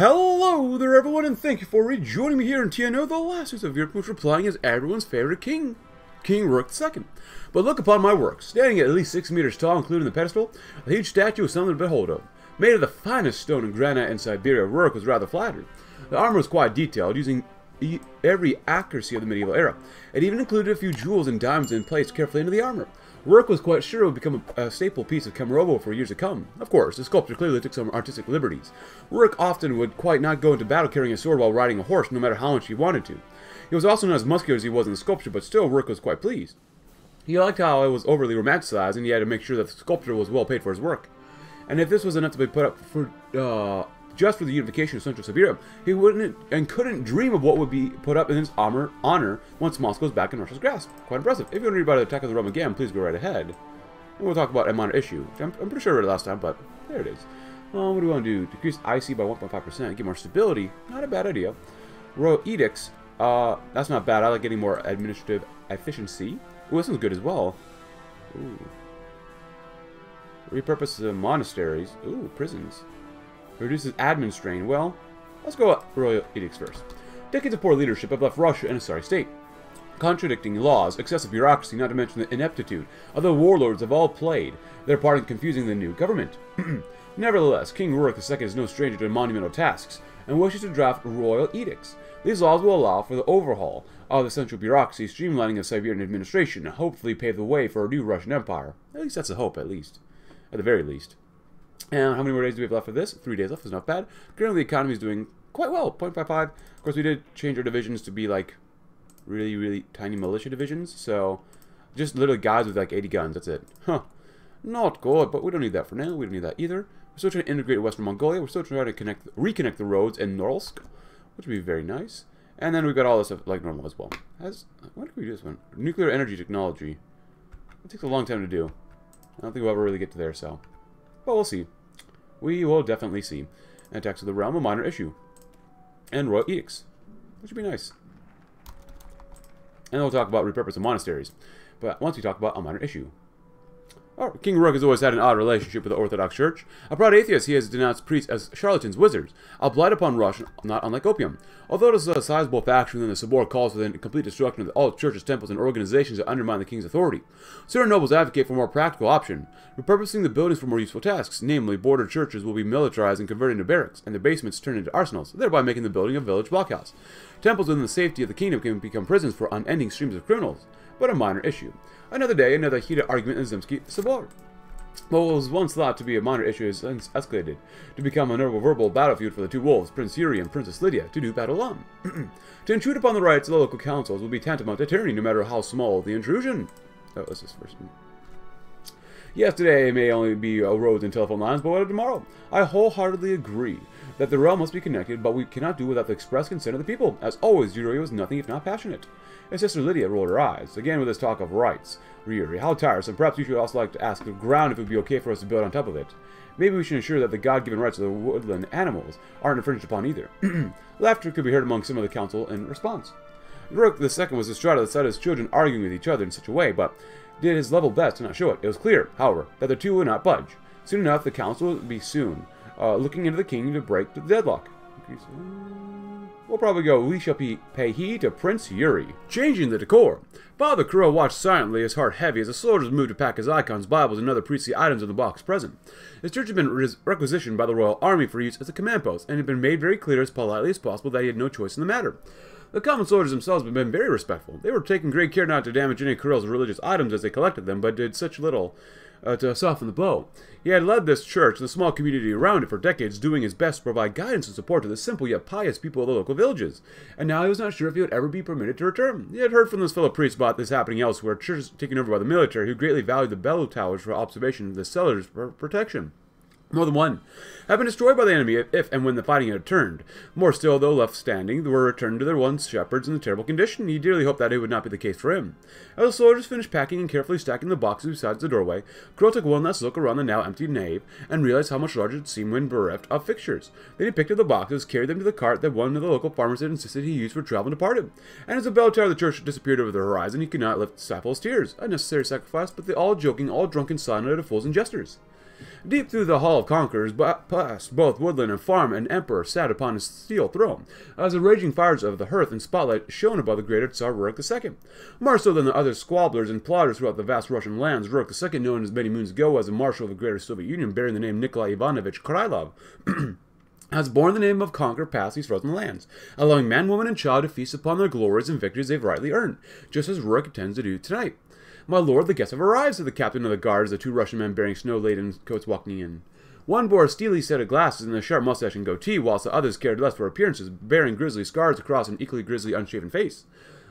Hello there everyone and thank you for rejoining me here in TNO The Last of Europe we're as everyone's favorite king, King Rook II. But look upon my work, standing at at least 6 meters tall including the pedestal, a huge statue is something to behold of. Made of the finest stone and granite in Siberia, Rook was rather flattered. The armor was quite detailed, using every accuracy of the medieval era. It even included a few jewels and diamonds in place carefully into the armor. Rook was quite sure it would become a, a staple piece of Kemerovo for years to come. Of course, the sculptor clearly took some artistic liberties. Rook often would quite not go into battle carrying a sword while riding a horse, no matter how much he wanted to. He was also not as muscular as he was in the sculpture, but still Rook was quite pleased. He liked how it was overly romanticized, and he had to make sure that the sculptor was well paid for his work. And if this was enough to be put up for uh, just for the unification of Central Siberia, he wouldn't and couldn't dream of what would be put up in his honor, honor once Moscow is back in Russia's grasp. Quite impressive. If you want to read about the attack of the Roman again, please go right ahead. And we'll talk about a minor issue, I'm, I'm, pretty sure I read it last time, but there it is. Um, what do we want to do? Decrease IC by 1.5%, get more stability. Not a bad idea. Royal Edicts, uh, that's not bad. I like getting more administrative efficiency. Ooh, this one's good as well. Ooh. Repurpose the monasteries. Ooh, prisons. Reduces admin strain. Well, let's go at Royal Edicts first. Decades of poor leadership have left Russia in a sorry state. Contradicting laws, excessive bureaucracy, not to mention the ineptitude of the warlords have all played their part in confusing the new government. Nevertheless, King Rurik II is no stranger to monumental tasks and wishes to draft royal edicts. These laws will allow for the overhaul of the central bureaucracy, streamlining of Siberian administration, and hopefully pave the way for a new Russian empire. At least that's a hope, at least. At the very least. And how many more days do we have left for this? Three days left is not bad. Currently, the economy is doing quite well, 0.55. Of course, we did change our divisions to be like really, really tiny militia divisions. So, just literally guys with like 80 guns. That's it. Huh. Not good, but we don't need that for now. We don't need that either. We're still trying to integrate Western Mongolia. We're still trying to connect, reconnect the roads in Norilsk, which would be very nice. And then we've got all this stuff like normal as well. As what can we do this one? Nuclear energy technology. It takes a long time to do. I don't think we'll ever really get to there, so. But we'll see. We will definitely see. Attacks of the Realm, a minor issue. And Royal Edicts, which would be nice. And we'll talk about repurpose of monasteries. But once we talk about a minor issue. Oh, King Rook has always had an odd relationship with the Orthodox Church. A proud atheist, he has denounced priests as charlatans, wizards, a blight upon Russia, not unlike opium. Although it is a sizable faction within the Sobor calls for the complete destruction of all churches, temples, and organizations that undermine the king's authority, certain nobles advocate for a more practical option, repurposing the buildings for more useful tasks, namely, border churches will be militarized and converted into barracks, and the basements turned into arsenals, thereby making the building a village blockhouse. Temples within the safety of the kingdom can become prisons for unending streams of criminals, but a minor issue. Another day, another heated argument in Zemsky Sobor. What was once thought to be a minor issue has escalated to become a notable verbal battlefield for the two wolves, Prince Yuri and Princess Lydia, to do battle on. to intrude upon the rights of the local councils will be tantamount to tyranny, no matter how small the intrusion. Oh, this is first. Yesterday may only be roads and telephone lines, but what of tomorrow? I wholeheartedly agree that the realm must be connected, but we cannot do without the express consent of the people. As always, Yuri was nothing if not passionate. His sister Lydia rolled her eyes, again with this talk of rights. Yuri, how tiresome. Perhaps you should also like to ask the ground if it would be okay for us to build on top of it. Maybe we should ensure that the God-given rights of the woodland animals aren't infringed upon either. Laughter could be heard among some of the council in response. Rook the second was distraught at the sight of his children arguing with each other in such a way, but did his level best to not show it. It was clear, however, that the two would not budge. Soon enough, the council would be soon uh, looking into the king to break the deadlock. We'll probably go, we shall pay heed to Prince Yuri. Changing the decor. Father Crow watched silently, his heart heavy, as the soldiers moved to pack his icons, Bibles, and other priestly items in the box present. His church had been requisitioned by the royal army for use as a command post, and had been made very clear as politely as possible that he had no choice in the matter. The common soldiers themselves had been very respectful. They were taking great care not to damage any Kirill's religious items as they collected them, but did such little uh, to soften the blow. He had led this church and the small community around it for decades, doing his best to provide guidance and support to the simple yet pious people of the local villages. And now he was not sure if he would ever be permitted to return. He had heard from this fellow priest about this happening elsewhere, churches taken over by the military, who greatly valued the bell towers for observation and the cellars for protection. More than one have been destroyed by the enemy if and when the fighting had turned. More still, though left standing, were returned to their once shepherds in a terrible condition. He dearly hoped that it would not be the case for him. As the soldiers finished packing and carefully stacking the boxes beside the doorway, Crow took one last look around the now empty nave and realized how much larger it seemed when bereft of fixtures. Then he picked up the boxes, carried them to the cart that one of the local farmers had insisted he use for travel and departed. And as the bell tower of the church disappeared over the horizon, he could not lift stifle tears. A necessary sacrifice, but the all joking, all drunken son of fools and jesters. Deep through the Hall of Conquerors, past both woodland and farm, an emperor sat upon his steel throne, as the raging fires of the hearth and spotlight shone above the greater Tsar Rurik II. More so than the other squabblers and plotters throughout the vast Russian lands, Rurik II, known as many moons ago as a marshal of the greater Soviet Union, bearing the name Nikolai Ivanovich Krylov, has borne the name of conquer past these frozen lands, allowing man, woman, and child to feast upon their glories and victories they've rightly earned, just as Rurik intends to do tonight. My lord, the guests have arrived, said the captain of the guard as the two Russian men bearing snow-laden coats walking in. One bore a steely set of glasses and a sharp mustache and goatee, whilst the others cared less for appearances, bearing grisly scars across an equally grisly unshaven face.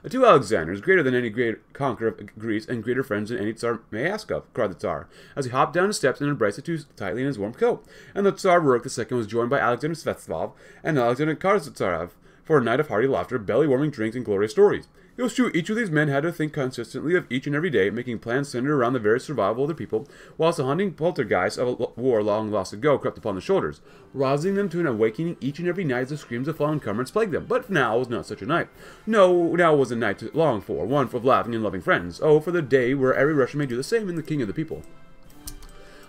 The two Alexanders, greater than any great conqueror of Greece, and greater friends than any Tsar may ask of, cried the Tsar, as he hopped down the steps and embraced the two tightly in his warm coat. And the Tsar Rurik II was joined by Alexander Svetsov and Alexander Karzatsarev for a night of hearty laughter, belly-warming drinks, and glorious stories. It was true each of these men had to think consistently of each and every day, making plans centered around the very survival of their people, whilst the haunting poltergeist of a war long lost ago crept upon their shoulders, rousing them to an awakening each and every night as the screams of fallen comrades plagued them. But now was not such a night. No, now was a night to long for, one for laughing and loving friends. Oh, for the day where every Russian may do the same in the king of the people.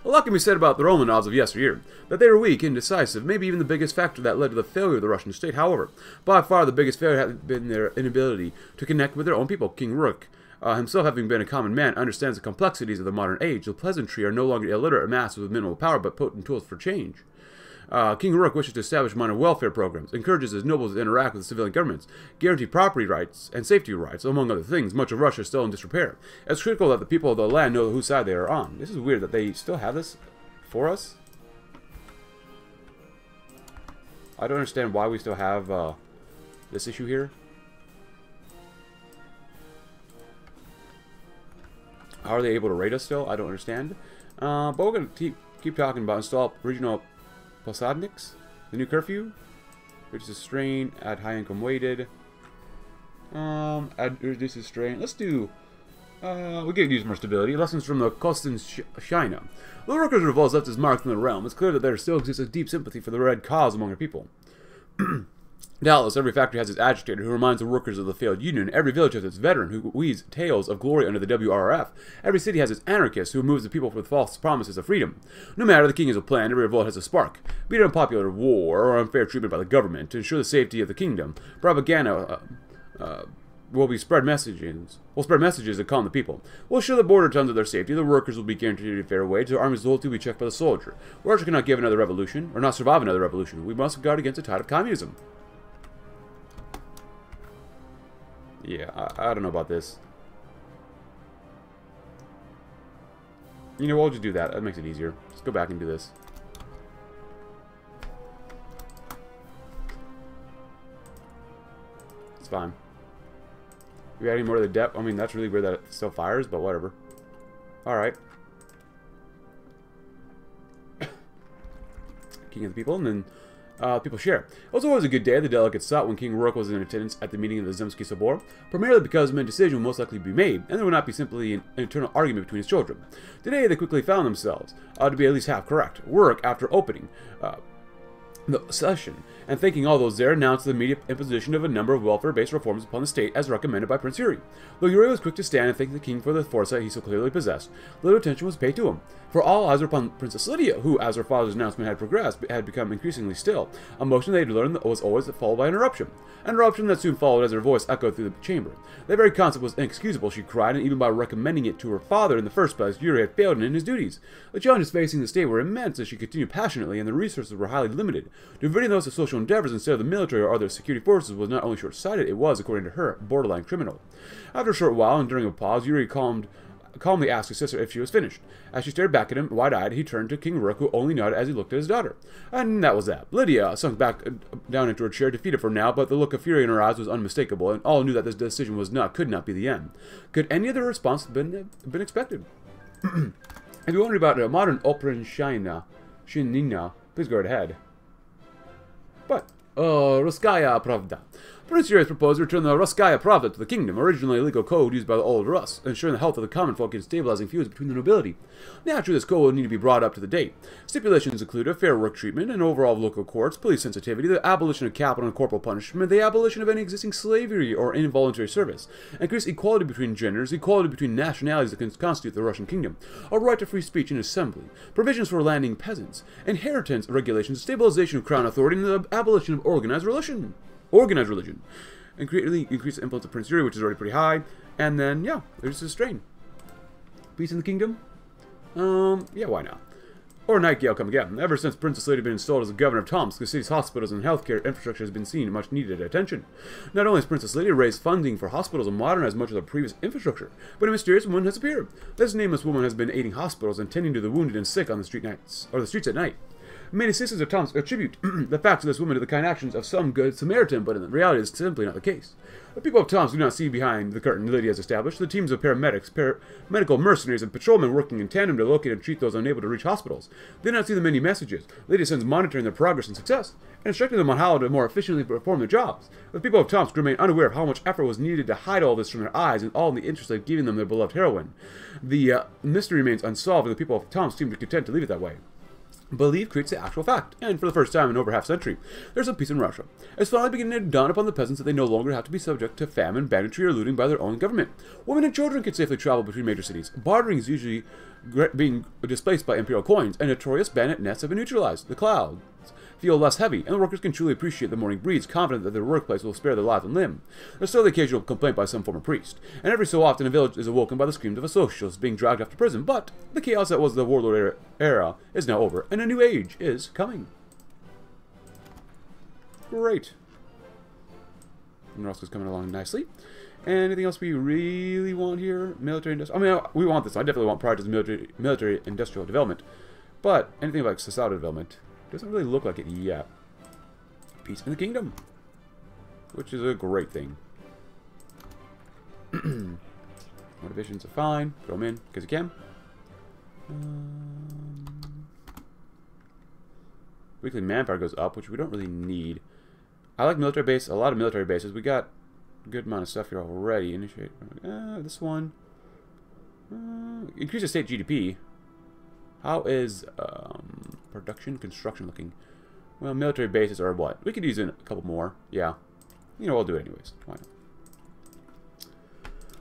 A lot can be said about the Romanovs of yesteryear, that they were weak, indecisive, maybe even the biggest factor that led to the failure of the Russian state. However, by far the biggest failure had been their inability to connect with their own people. King Rurik, uh, himself having been a common man, understands the complexities of the modern age. The peasantry are no longer illiterate masses with minimal power, but potent tools for change. Uh, King Rook wishes to establish minor welfare programs, encourages his nobles to interact with civilian governments, guarantee property rights and safety rights, among other things. Much of Russia is still in disrepair. It's critical that the people of the land know whose side they are on. This is weird that they still have this for us. I don't understand why we still have uh, this issue here. How are they able to rate us still? I don't understand. Uh, but we're going to keep, keep talking about install regional Posadniks, the new curfew, which is strain, add high income weighted. Um, add reduces strain. Let's do. Uh, we could use more stability. Lessons from the Kosten Shina. The workers' revolt left its mark in the realm. It's clear that there still exists a deep sympathy for the red cause among our people. Doubtless, every factory has its agitator who reminds the workers of the failed union. Every village has its veteran who weaves tales of glory under the WRF. Every city has its anarchist who moves the people with false promises of freedom. No matter the king has a plan, every revolt has a spark. Be it unpopular war or unfair treatment by the government to ensure the safety of the kingdom, propaganda uh, uh, will be spread messages. Will spread messages that calm the people. We'll ensure the border towns of their safety. The workers will be guaranteed a fair wage. The army's loyalty will be checked by the soldier. Russia cannot give another revolution, or not survive another revolution. We must guard against the tide of communism. Yeah, I, I don't know about this. You know, we'll just do that. That makes it easier. Let's go back and do this. It's fine. We adding more to the depth? I mean, that's really weird that it still fires, but whatever. Alright. King of the people, and then uh, people share. It was always a good day. The delegates sought when King Rourke was in attendance at the meeting of the Zemsky Sobor, primarily because a decision would most likely be made, and there would not be simply an internal argument between his children. Today, they quickly found themselves uh, to be at least half correct. Work, after opening uh, the session, and thanking all those there, announced the immediate imposition of a number of welfare-based reforms upon the state as recommended by Prince Yuri. Though Yuri was quick to stand and thank the king for the foresight he so clearly possessed, little attention was paid to him. For all eyes were upon Princess Lydia, who, as her father's announcement had progressed, had become increasingly still, a motion they had learned was always followed by an interruption. An interruption that soon followed as her voice echoed through the chamber. That very concept was inexcusable, she cried, and even by recommending it to her father in the first place, Yuri had failed in his duties. The challenges facing the state were immense as she continued passionately, and the resources were highly limited. Diverting those to social endeavors instead of the military or other security forces was not only short-sighted, it was, according to her, borderline criminal. After a short while, and during a pause, Yuri calmed calmly asked his sister if she was finished. As she stared back at him, wide-eyed, he turned to King Rook, who only nodded as he looked at his daughter. And that was that. Lydia sunk back uh, down into her chair, defeated for now, but the look of fury in her eyes was unmistakable, and all knew that this decision was not, could not be the end. Could any other response have been, been expected? if you wonder about a modern Oprichnina, Shinina, please go ahead. But, uh, Ruskaya Yuri proposed to return the Ruskaya Pravda to the kingdom, originally a legal code used by the old Rus, ensuring the health of the common folk and stabilizing feuds between the nobility. Naturally, this code would need to be brought up to the date. Stipulations include a fair work treatment, an overall of local courts, police sensitivity, the abolition of capital and corporal punishment, the abolition of any existing slavery or involuntary service, increased equality between genders, equality between nationalities that constitute the Russian kingdom, a right to free speech and assembly, provisions for landing peasants, inheritance regulations, stabilization of crown authority, and the abolition of organized religion organized religion, and greatly increase the influence of Prince Yuri, which is already pretty high. And then, yeah, there's a strain. Peace in the kingdom? Um, yeah, why not? Or Nightingale come again. Ever since Princess Lydia been installed as the governor of Tomsk, the city's hospitals and healthcare infrastructure has been seen much needed attention. Not only has Princess Lydia raised funding for hospitals and modernized much of the previous infrastructure, but a mysterious woman has appeared. This nameless woman has been aiding hospitals and tending to the wounded and sick on the street nights or the streets at night. Many citizens of Tomsk attribute the facts of this woman to the kind actions of some good Samaritan, but in reality it's simply not the case. The people of Tomsk do not see behind the curtain Lydia has established. The teams of paramedics, par medical mercenaries, and patrolmen working in tandem to locate and treat those unable to reach hospitals. They do not see the many messages. Lydia sends monitoring their progress and success, and instructing them on how to more efficiently perform their jobs. The people of Tomsk remain unaware of how much effort was needed to hide all this from their eyes, and all in the interest of giving them their beloved heroine. The uh, mystery remains unsolved, and the people of Tomsk seem to content to leave it that way. Belief creates the actual fact, and for the first time in over half a century, there's a peace in Russia. It's finally beginning to dawn upon the peasants that they no longer have to be subject to famine, banditry, or looting by their own government. Women and children can safely travel between major cities. Bartering is usually being displaced by imperial coins, and notorious bandit nests have been neutralized. The clouds feel less heavy, and the workers can truly appreciate the morning breeze, confident that their workplace will spare their life and limb. There's still the occasional complaint by some former priest, and every so often a village is awoken by the screams of a socialist being dragged off to prison, but the chaos that was the warlord era is now over, and a new age is coming. Great. North is coming along nicely. Anything else we really want here? Military industrial. I mean, uh, we want this. I definitely want projects military military industrial development. But anything like societal development, doesn't really look like it yet. Peace in the kingdom. Which is a great thing. Motivations are fine. Throw them in because you can. Um, weekly manpower goes up, which we don't really need. I like military base. A lot of military bases. We got a good amount of stuff here already. Initiate. Uh, this one. Uh, increase the state GDP. How is um, production construction looking? Well, military bases are what? We could use a couple more. Yeah. You know, I'll do it anyways. Why not?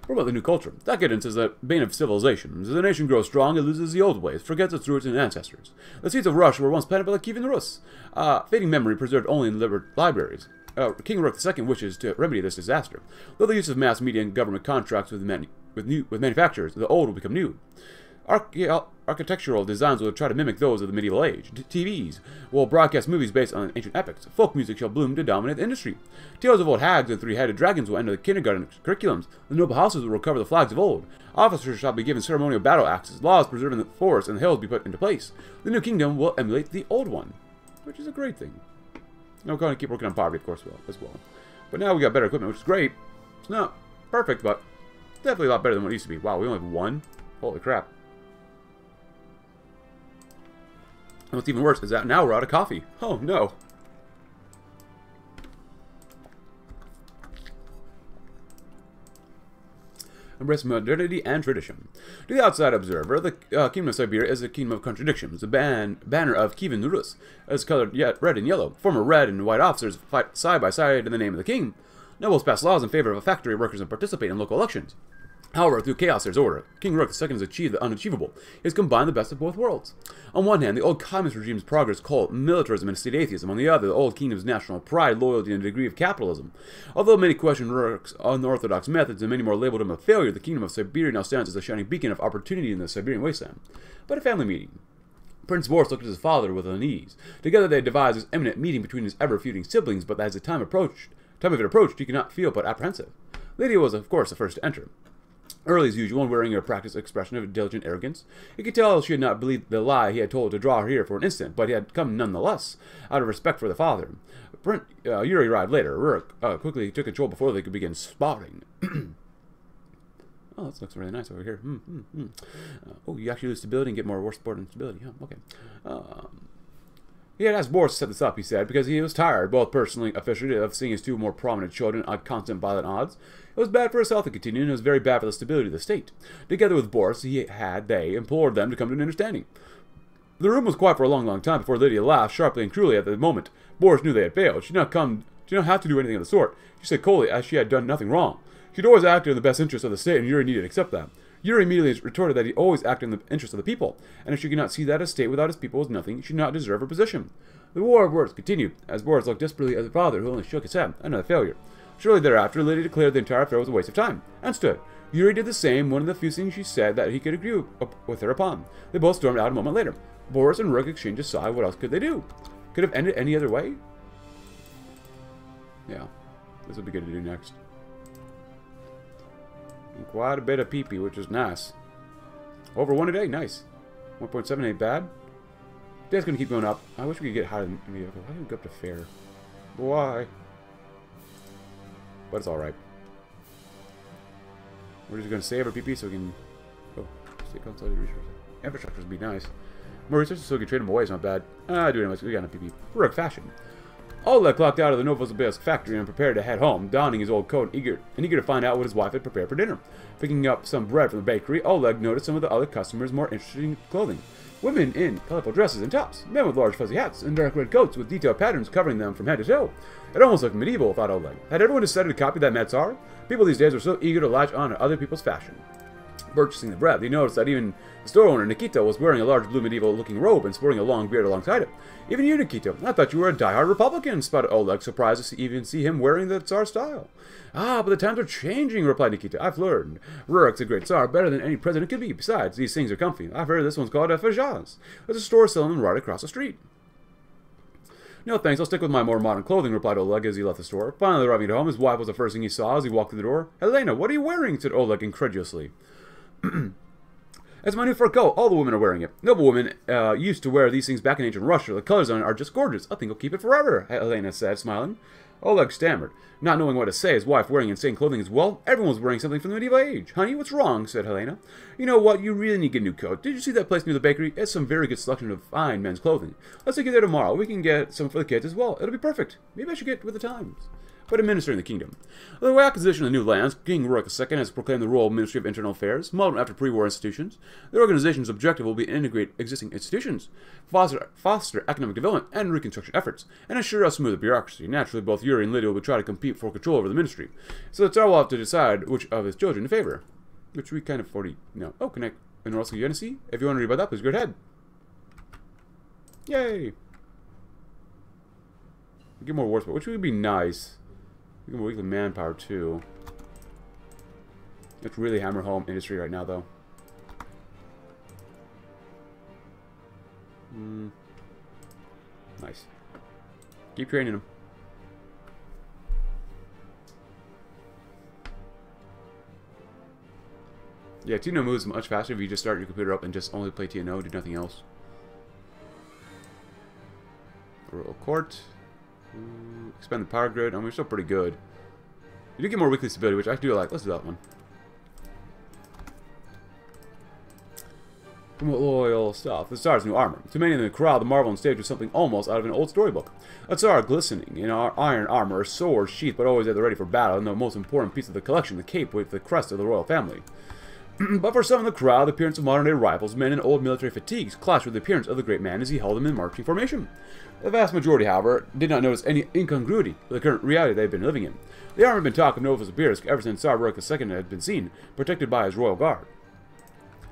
What about the new culture? Decadence is the bane of civilization. As the nation grows strong, it loses the old ways, forgets its roots and ancestors. The seeds of Russia were once planted by the Kievan Rus. Uh, fading memory preserved only in libraries. Uh, King Rook II wishes to remedy this disaster. Though the use of mass media and government contracts with, manu with, new with manufacturers, the old will become new. Architectural designs will try to mimic those of the medieval age. TVs will broadcast movies based on ancient epics. Folk music shall bloom to dominate the industry. Tales of old hags and three-headed dragons will enter the kindergarten curriculums. The noble houses will recover the flags of old. Officers shall be given ceremonial battle axes. Laws preserving the forests and the hills be put into place. The new kingdom will emulate the old one, which is a great thing. Now we're going to keep working on poverty, of course, as well. But now we got better equipment, which is great. It's not perfect, but definitely a lot better than what it used to be. Wow, we only have one? Holy crap. What's even worse is that now we're out of coffee. Oh, no. Embrace modernity and tradition. To the outside observer, the uh, Kingdom of Siberia is a kingdom of contradictions. The ban banner of Kievan Rus is colored yet red and yellow. Former red and white officers fight side by side in the name of the king. Nobles pass laws in favor of factory workers and participate in local elections. However, through chaos there's order. King Rook II has achieved the unachievable. He has combined the best of both worlds. On one hand, the old communist regime's progress called militarism, and state atheism. On the other, the old kingdom's national pride, loyalty, and degree of capitalism. Although many question Rook's unorthodox methods and many more labeled him a failure, the kingdom of Siberia now stands as a shining beacon of opportunity in the Siberian wasteland. But a family meeting. Prince Boris looked at his father with unease. Together they devised this imminent meeting between his ever-feuding siblings, but as the time approached, time of it approached, he could not feel but apprehensive. Lydia was, of course, the first to enter. Early as usual, and wearing a practiced expression of diligent arrogance, he could tell she had not believed the lie he had told to draw her here for an instant, but he had come nonetheless, out of respect for the father. Brent, uh, Yuri arrived later. Rurik uh, quickly took control before they could begin sparring. oh, this looks really nice over here. Mm, mm, mm. Uh, oh, you actually lose stability and get more war support and stability. Okay. Um, He had asked Boris to set this up, he said, because he was tired, both personally officially, of seeing his two more prominent children at constant violent odds. It was bad for his health to continue, and it was very bad for the stability of the state. Together with Boris, he had, they, implored them to come to an understanding. The room was quiet for a long, long time before Lydia laughed sharply and cruelly at the moment. Boris knew they had failed. She did not come, she did not have to do anything of the sort. She said coldly, as she had done nothing wrong. She'd always acted in the best interest of the state, and Yuri needed to accept that. Yuri immediately retorted that he always acted in the interest of the people, and if she could not see that a state without his people was nothing, she did not deserve her position. The war of words continued, as Boris looked desperately at the father, who only shook his head. Another failure. Shortly thereafter, Lydia declared the entire affair was a waste of time, and stood. Yuri did the same, one of the few things she said that he could agree with her upon. They both stormed out a moment later. Boris and Rook exchanged a sigh. What else could they do? Could have ended any other way? Yeah. This will be good to do next. And quite a bit of pee, -pee which is nice. Over one a day, nice. 1.7 ain't bad. That's gonna keep going up. I wish we could get higher than vehicle. Why did we go up to fair? Why? But it's alright. We're just gonna save our PP so we can oh stay consolidated resources. Infrastructure would be nice. More resources so we can trade them away is not bad. Ah, do it anyways. We got enough PP. Heroic fashion. Oleg clocked out of the Novosibirsk factory and prepared to head home, donning his old coat and eager, and eager to find out what his wife had prepared for dinner. Picking up some bread from the bakery, Oleg noticed some of the other customers more interesting clothing. Women in colorful dresses and tops, men with large fuzzy hats, and dark red coats with detailed patterns covering them from head to toe. It almost looked medieval, thought Oleg. Had everyone decided to copy that mad tsar? People these days are so eager to latch on to other people's fashion. Purchasing the bread, he noticed that even the store owner, Nikita, was wearing a large blue medieval-looking robe and sporting a long beard alongside it. Even you, Nikita, I thought you were a die-hard Republican, sputtered Oleg, surprised to even see him wearing the Tsar style. Ah, but the times are changing, replied Nikita. I've learned. Rurik's a great Tsar, better than any president could be. Besides, these things are comfy. I've heard this one's called a Fajaz. There's a store selling them right across the street. No thanks, I'll stick with my more modern clothing, replied Oleg as he left the store. Finally arriving at home, his wife was the first thing he saw as he walked through the door. Helena, what are you wearing? said Oleg incredulously. It's my new fur coat. All the women are wearing it. Noble women uh, used to wear these things back in ancient Russia. The colors on it are just gorgeous. I think I'll keep it forever, Helena said, smiling. Oleg stammered, not knowing what to say. His wife wearing insane clothing as well. Everyone was wearing something from the medieval age. Honey, what's wrong? said Helena. You know what? You really need to get a new coat. Did you see that place near the bakery? It's some very good selection of fine men's clothing. Let's take you there tomorrow. We can get some for the kids as well. It'll be perfect. Maybe I should get with the times but administering the kingdom. The acquisition of new lands, King Rourke II has proclaimed the Royal Ministry of Internal Affairs, modeled after pre-war institutions. The organization's objective will be to integrate existing institutions, foster, foster economic development and reconstruction efforts, and ensure a smoother bureaucracy. Naturally, both Yuri and Lydia will try to compete for control over the ministry, so the Tsar will have to decide which of his children to favor, which we kind of already know. Oh, connect in Russell Genesee? If you want to read about that, please go ahead. Yay! Get more war which would be nice. We can weaken manpower too. Let's really hammer home industry right now, though. Mm. Nice. Keep training them. Yeah, TNO moves much faster if you just start your computer up and just only play TNO, do nothing else. Royal Court. Expand the power grid. I mean, we're still pretty good. You do get more weekly stability, which I do like. Let's do that one. Promote loyal stuff. The Tsar's new armor. To many in the crowd, the marvel on stage was something almost out of an old storybook. A Tsar glistening in our iron armor, sword, sheath, but always at the ready for battle, and the most important piece of the collection, the cape with the crest of the royal family. But for some in the crowd, the appearance of modern-day rivals, men in old military fatigues, clashed with the appearance of the great man as he held them in marching formation. The vast majority, however, did not notice any incongruity with the current reality they had been living in. The army had been talk of Novosibirsk ever since Tsar Rurik II had been seen, protected by his royal guard.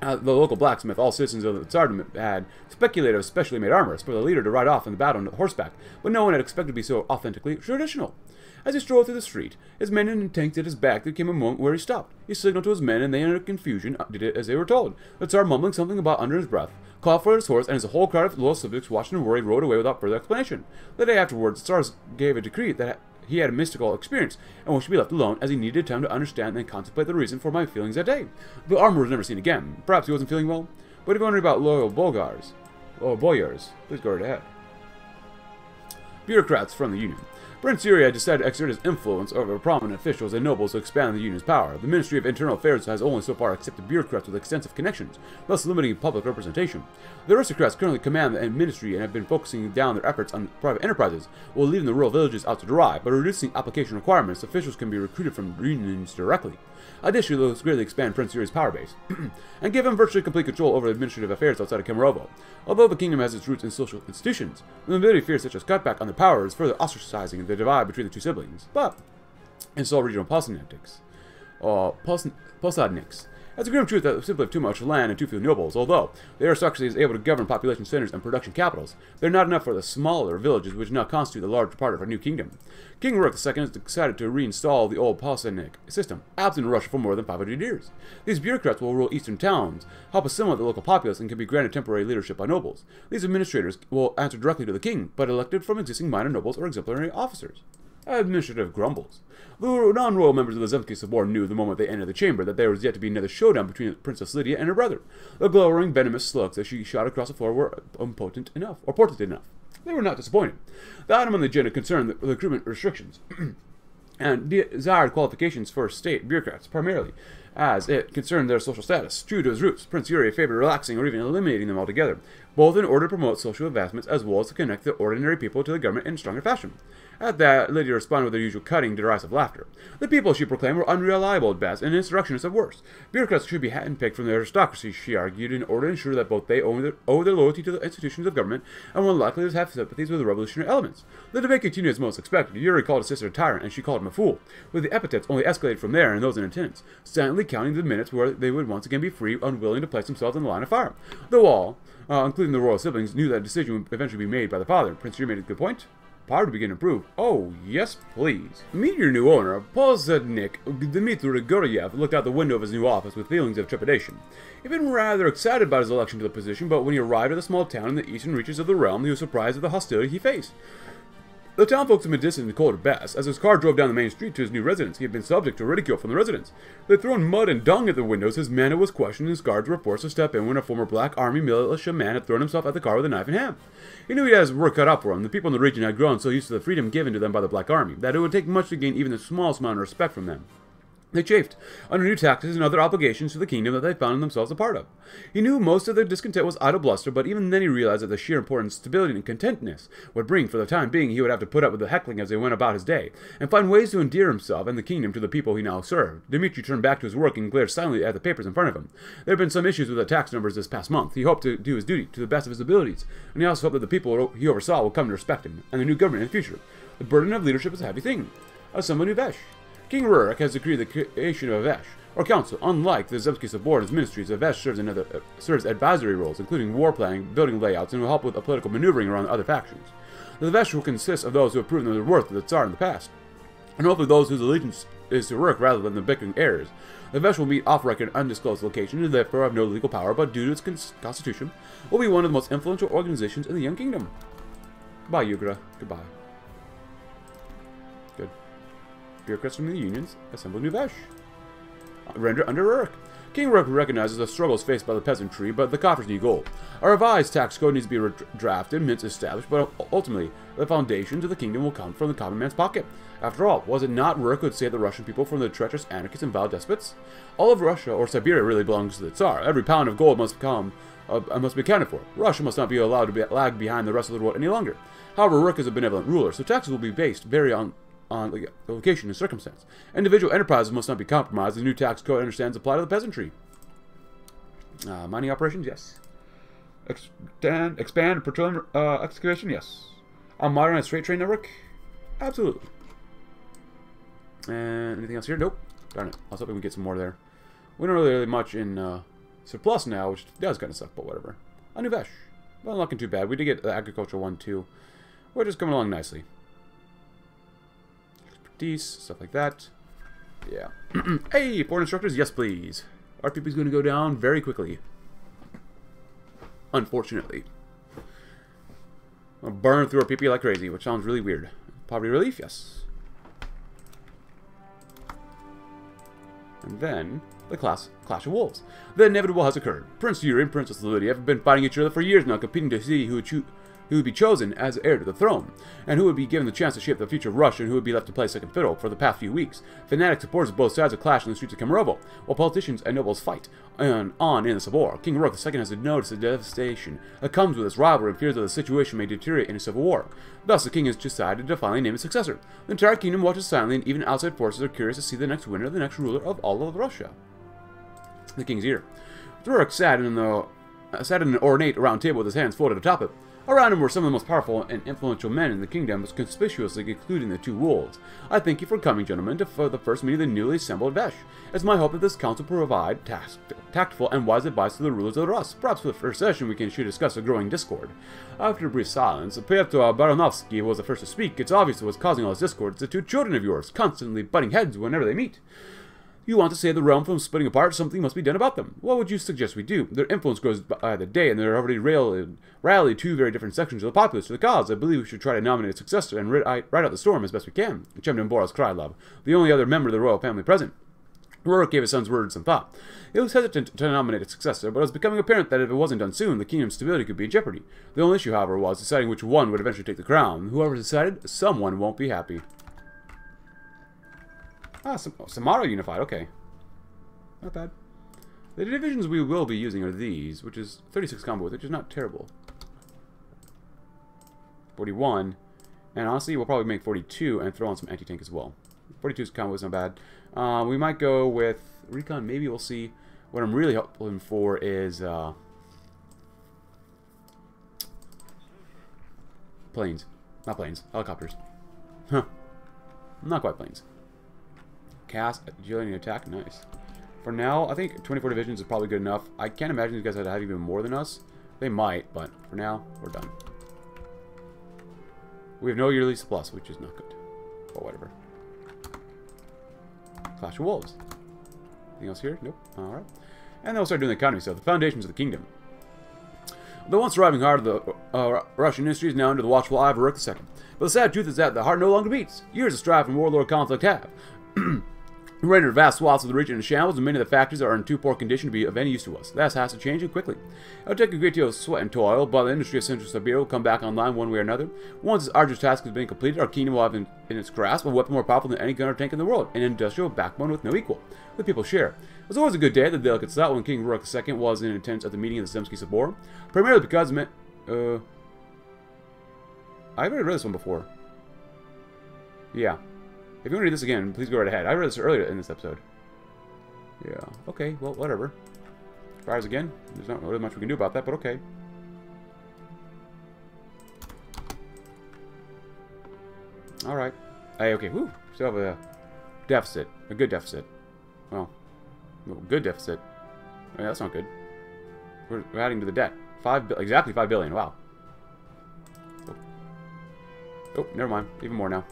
Uh, the local blacksmith, all citizens of the Tsardom had speculated of specially made armor for the leader to ride off in the battle on horseback, but no one had expected to be so authentically traditional. As he strolled through the street, his men in tanks at his back, there came a moment where he stopped. He signaled to his men, and they, in a confusion, did it as they were told. The Tsar, mumbling something about under his breath, called for his horse, and the whole crowd of loyal subjects watched and worried, rode away without further explanation. The day afterwards, the Tsar gave a decree that he had a mystical experience, and was to be left alone, as he needed time to understand and contemplate the reason for my feelings that day. The armor was never seen again. Perhaps he wasn't feeling well. But if you're wondering about loyal Bulgars, or Boyars, please go right ahead. bureaucrats from the Union. Prince Yuri had decided to exert his influence over prominent officials and nobles to expand the Union's power. The Ministry of Internal Affairs has only so far accepted bureaucrats with extensive connections, thus limiting public representation. The aristocrats currently command the ministry and have been focusing down their efforts on private enterprises, while leaving the rural villages out to dry. By reducing application requirements, officials can be recruited from unions directly. Additionally, this greatly expand Prince Yuri's power base, and give him virtually complete control over administrative affairs outside of Kemerovo. Although the kingdom has its roots in social institutions, the nobility fears such as cutback on their power is further ostracizing the divide between the two siblings. But, install regional Posadniks, uh, Posadniks, it's a grim truth that simply have too much land and too few nobles, although the aristocracy is able to govern population centers and production capitals, they're not enough for the smaller villages which now constitute the larger part of our new kingdom. King Rook II has decided to reinstall the old Posadnik system, absent in Russia for more than 500 years. These bureaucrats will rule eastern towns, help assimilate the local populace, and can be granted temporary leadership by nobles. These administrators will answer directly to the king, but elected from existing minor nobles or exemplary officers. Administrative grumbles. The non-royal members of the Zemsky Sobor knew the moment they entered the chamber that there was yet to be another showdown between Princess Lydia and her brother. The glowering, venomous slugs as she shot across the floor were impotent enough, or potent enough. They were not disappointed. The item on the agenda concerned the recruitment restrictions and desired qualifications for state bureaucrats, primarily, as it concerned their social status. True to his roots, Prince Yuri favored relaxing or even eliminating them altogether, both in order to promote social advancements as well as to connect the ordinary people to the government in stronger fashion. At that, Lydia responded with her usual cutting, derisive laughter. The people, she proclaimed, were unreliable at best and insurrectionists at worst. Bureaucrats should be handpicked from the aristocracy, she argued, in order to ensure that both they owe their, owe their loyalty to the institutions of government and were likely to have sympathies with the revolutionary elements. The debate continued as most expected. Yuri called his sister a tyrant, and she called him a fool, with the epithets only escalated from there and those in attendance, silently counting the minutes where they would once again be free, unwilling to place themselves in the line of fire. Though all, uh, including the royal siblings, knew that a decision would eventually be made by the father. Prince Yuri made a good point power to begin to improve. Oh, yes, please. Meet your new owner, Posadnik Dmitry Guryev looked out the window of his new office with feelings of trepidation. He'd been rather excited about his election to the position, but when he arrived at the small town in the eastern reaches of the realm, he was surprised at the hostility he faced. The townfolk had been distant and cold best. As his car drove down the main street to his new residence, he had been subject to ridicule from the residents. They had thrown mud and dung at the windows, his manner was questioned, and his guards were forced to step in when a former black army militia man had thrown himself at the car with a knife in hand. He knew he had his work cut out for him. The people in the region had grown so used to the freedom given to them by the black army, that it would take much to gain even the smallest amount of respect from them. They chafed under new taxes and other obligations to the kingdom that they found themselves a part of. He knew most of their discontent was idle bluster, but even then he realized that the sheer importance stability and contentness would bring for the time being he would have to put up with the heckling as they went about his day, and find ways to endear himself and the kingdom to the people he now served. Dmitri turned back to his work and glared silently at the papers in front of him. There had been some issues with the tax numbers this past month. He hoped to do his duty to the best of his abilities, and he also hoped that the people he oversaw would come to respect him, and the new government in the future. The burden of leadership is a heavy thing. As someone who vesh. King Rurik has decreed the creation of a Vesh, or council. Unlike the Zemsky his ministries, a Vesh serves, another, uh, serves advisory roles, including war planning, building layouts, and will help with political maneuvering around other factions. The Vesh will consist of those who have proven their worth to the Tsar in the past, and hopefully those whose allegiance is to Rurik rather than the bickering heirs. The Vesh will meet off-record undisclosed location and therefore have no legal power, but due to its constitution, will be one of the most influential organizations in the Young Kingdom. Bye, Yugra. Goodbye bureaucrats from the unions assemble New Vesh. Render under Rurik. King Rook recognizes the struggles faced by the peasantry, but the coffers need gold. A revised tax code needs to be drafted, mints established, but ultimately, the foundations of the kingdom will come from the common man's pocket. After all, was it not Rurik who had saved the Russian people from the treacherous anarchists and vile despots? All of Russia or Siberia really belongs to the Tsar. Every pound of gold must come uh, must be accounted for. Russia must not be allowed to be lag behind the rest of the world any longer. However, Rurik is a benevolent ruler, so taxes will be based very on on the location and circumstance. Individual enterprises must not be compromised. The new tax code understands apply to the peasantry. Uh, mining operations, yes. Extend, expand petroleum uh, excavation, yes. On modernize freight train network, absolutely. And anything else here? Nope. Darn it. I was hoping we get some more there. We don't really, really much in uh, surplus now, which does kind of suck, but whatever. A new Vesh. Well, not looking too bad. We did get the agricultural one too. We're just coming along nicely stuff like that. Yeah. hey, foreign instructors, yes please. RPP is going to go down very quickly. Unfortunately. I'll burn through our PP like crazy, which sounds really weird. Poverty relief, yes. And then, the class Clash of Wolves. The inevitable has occurred. Prince Yuri and Princess Lydia have been fighting each other for years now, competing to see who who would be chosen as heir to the throne, and who would be given the chance to shape the future of Russia and who would be left to play second fiddle for the past few weeks. Fanatic supporters of both sides have clashed in the streets of Kemerovo, while politicians and nobles fight and on in the war. King Rourke II has noticed the devastation that comes with this rivalry and fears that the situation may deteriorate in a civil war. Thus, the king has decided to finally name his successor. The entire kingdom watches silently, and even outside forces are curious to see the next winner, the next ruler of all of Russia. The king's ear. Rurik sat in, the, uh, sat in an ornate round table with his hands folded atop it. Around him were some of the most powerful and influential men in the kingdom, conspicuously including the two wolves. I thank you for coming, gentlemen, to for the first meeting of the newly assembled Vesh. It's my hope that this council will provide tactful and wise advice to the rulers of the Rus. Perhaps for the first session we can discuss a growing discord. After a brief silence, Pyotr Baranovsky was the first to speak. It's obvious what's causing all this discord. It's the two children of yours, constantly butting heads whenever they meet. You want to save the realm from splitting apart, something must be done about them. What would you suggest we do? Their influence grows by the day, and they're already rallied, two very different sections of the populace to the cause. I believe we should try to nominate a successor and ride, out the storm as best we can. Chemnin Boris Krylov, the only other member of the royal family present. Rurik gave his son's words some thought. He was hesitant to nominate a successor, but it was becoming apparent that if it wasn't done soon, the kingdom's stability could be in jeopardy. The only issue, however, was deciding which one would eventually take the crown. Whoever decided, someone won't be happy. Ah, Samara unified, okay. Not bad. The divisions we will be using are these, which is 36 combo with, which is not terrible. 41. And honestly, we'll probably make 42 and throw on some anti-tank as well. 42's combo is not bad. Uh, we might go with recon. Maybe we'll see. What I'm really hoping for is uh, planes. Not planes. Helicopters. Huh. Not quite planes. Cast agility attack. Nice. For now, I think 24 divisions is probably good enough. I can't imagine these guys had to have even more than us. They might, but for now, we're done. We have no yearly plus, which is not good. But whatever. Clash of Wolves. Anything else here? Nope. Alright. And then we'll start doing the economy stuff. The foundations of the kingdom. The once thriving heart of the uh, Russian industry is now under the watchful eye of Rurik II. But the sad truth is that the heart no longer beats. Years of strife and warlord conflict have. We rendered vast swaths of the region in shambles, and many of the factories are in too poor condition to be of any use to us. That has to change, and quickly. It'll take a great deal of sweat and toil, but the industry of Central Siberia will come back online one way or another. Once this arduous task has been completed, our kingdom will have in, in its grasp a weapon more powerful than any gun or tank in the world, an industrial backbone with no equal. The people share. It was always a good day at the delicate slot when King Rurik II was in attendance at the meeting of the Zemsky Sobor, primarily because it meant, uh, I've already read this one before. Yeah. If you want to read this again, please go right ahead. I read this earlier in this episode. Yeah. Okay, well, whatever. Fires again. There's not really much we can do about that, but okay. Alright. Hey, okay, whoo. Still have a deficit. A good deficit. Well, good deficit. Yeah, that's not good. We're, we're adding to the debt. Five, exactly five billion. Wow. Oh. oh, never mind. Even more now.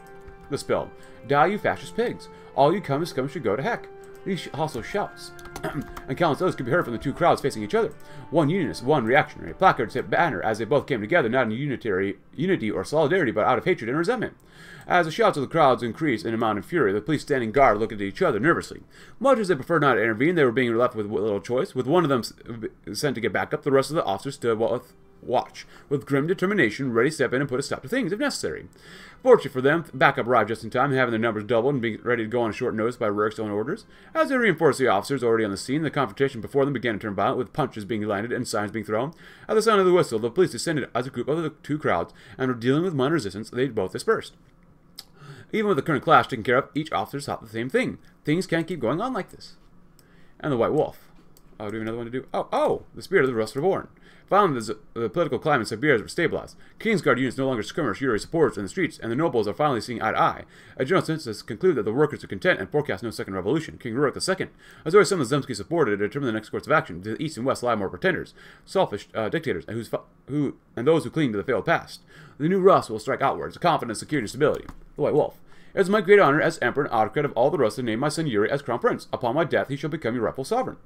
The spell. Die, you fascist pigs. All you cum scum should go to heck. He also shouts. and countless others could be heard from the two crowds facing each other. One unionist, one reactionary. Placards hit banner as they both came together, not in unitary unity or solidarity, but out of hatred and resentment. As the shouts of the crowds increased in amount and fury, the police standing guard looked at each other nervously. Much as they preferred not to intervene, they were being left with little choice. With one of them sent to get back up, the rest of the officers stood with watch, with grim determination, ready to step in and put a stop to things if necessary. Fortunately for them, backup arrived just in time, having their numbers doubled and being ready to go on short notice by Rurik's own orders. As they reinforced the officers already on the scene, the confrontation before them began to turn violent, with punches being landed and signs being thrown. At the sound of the whistle, the police descended as a group of the two crowds, and were dealing with minor resistance, they both dispersed. Even with the current clash taken care of, each officer thought the same thing. Things can't keep going on like this. And the White Wolf. Oh, do we have another one to do? Oh, oh! The Spirit of the Rus Reborn. Finally, the, political climate Siberia is stabilized. Kingsguard units no longer skirmish Yuri supporters in the streets, and the nobles are finally seeing eye to eye. A general census concluded that the workers are content and forecast no second revolution. King Rurik II has always some of Zemsky supported to determine the next course of action. To the east and west lie more pretenders, selfish uh, dictators, and, who's who, and those who cling to the failed past. The new Rus will strike outwards, confidence, security, and stability. The White Wolf. It is my great honor as Emperor and autocrat of all the Rus to name my son Yuri as Crown Prince. Upon my death, he shall become your rightful sovereign.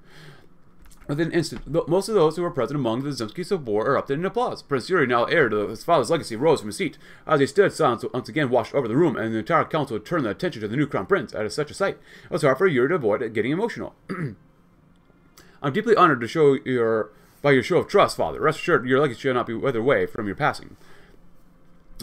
Within an instant, most of those who were present among the Zemsky Sobor erupted in applause. Prince Yuri, now heir to his father's legacy, rose from his seat. As he stood, silence once again washed over the room, and the entire council turned their attention to the new crown prince. At such a sight, it was hard for Yuri to avoid getting emotional. I'm deeply honored to show your by your show of trust, father. Rest assured, your legacy shall not be withered away from your passing.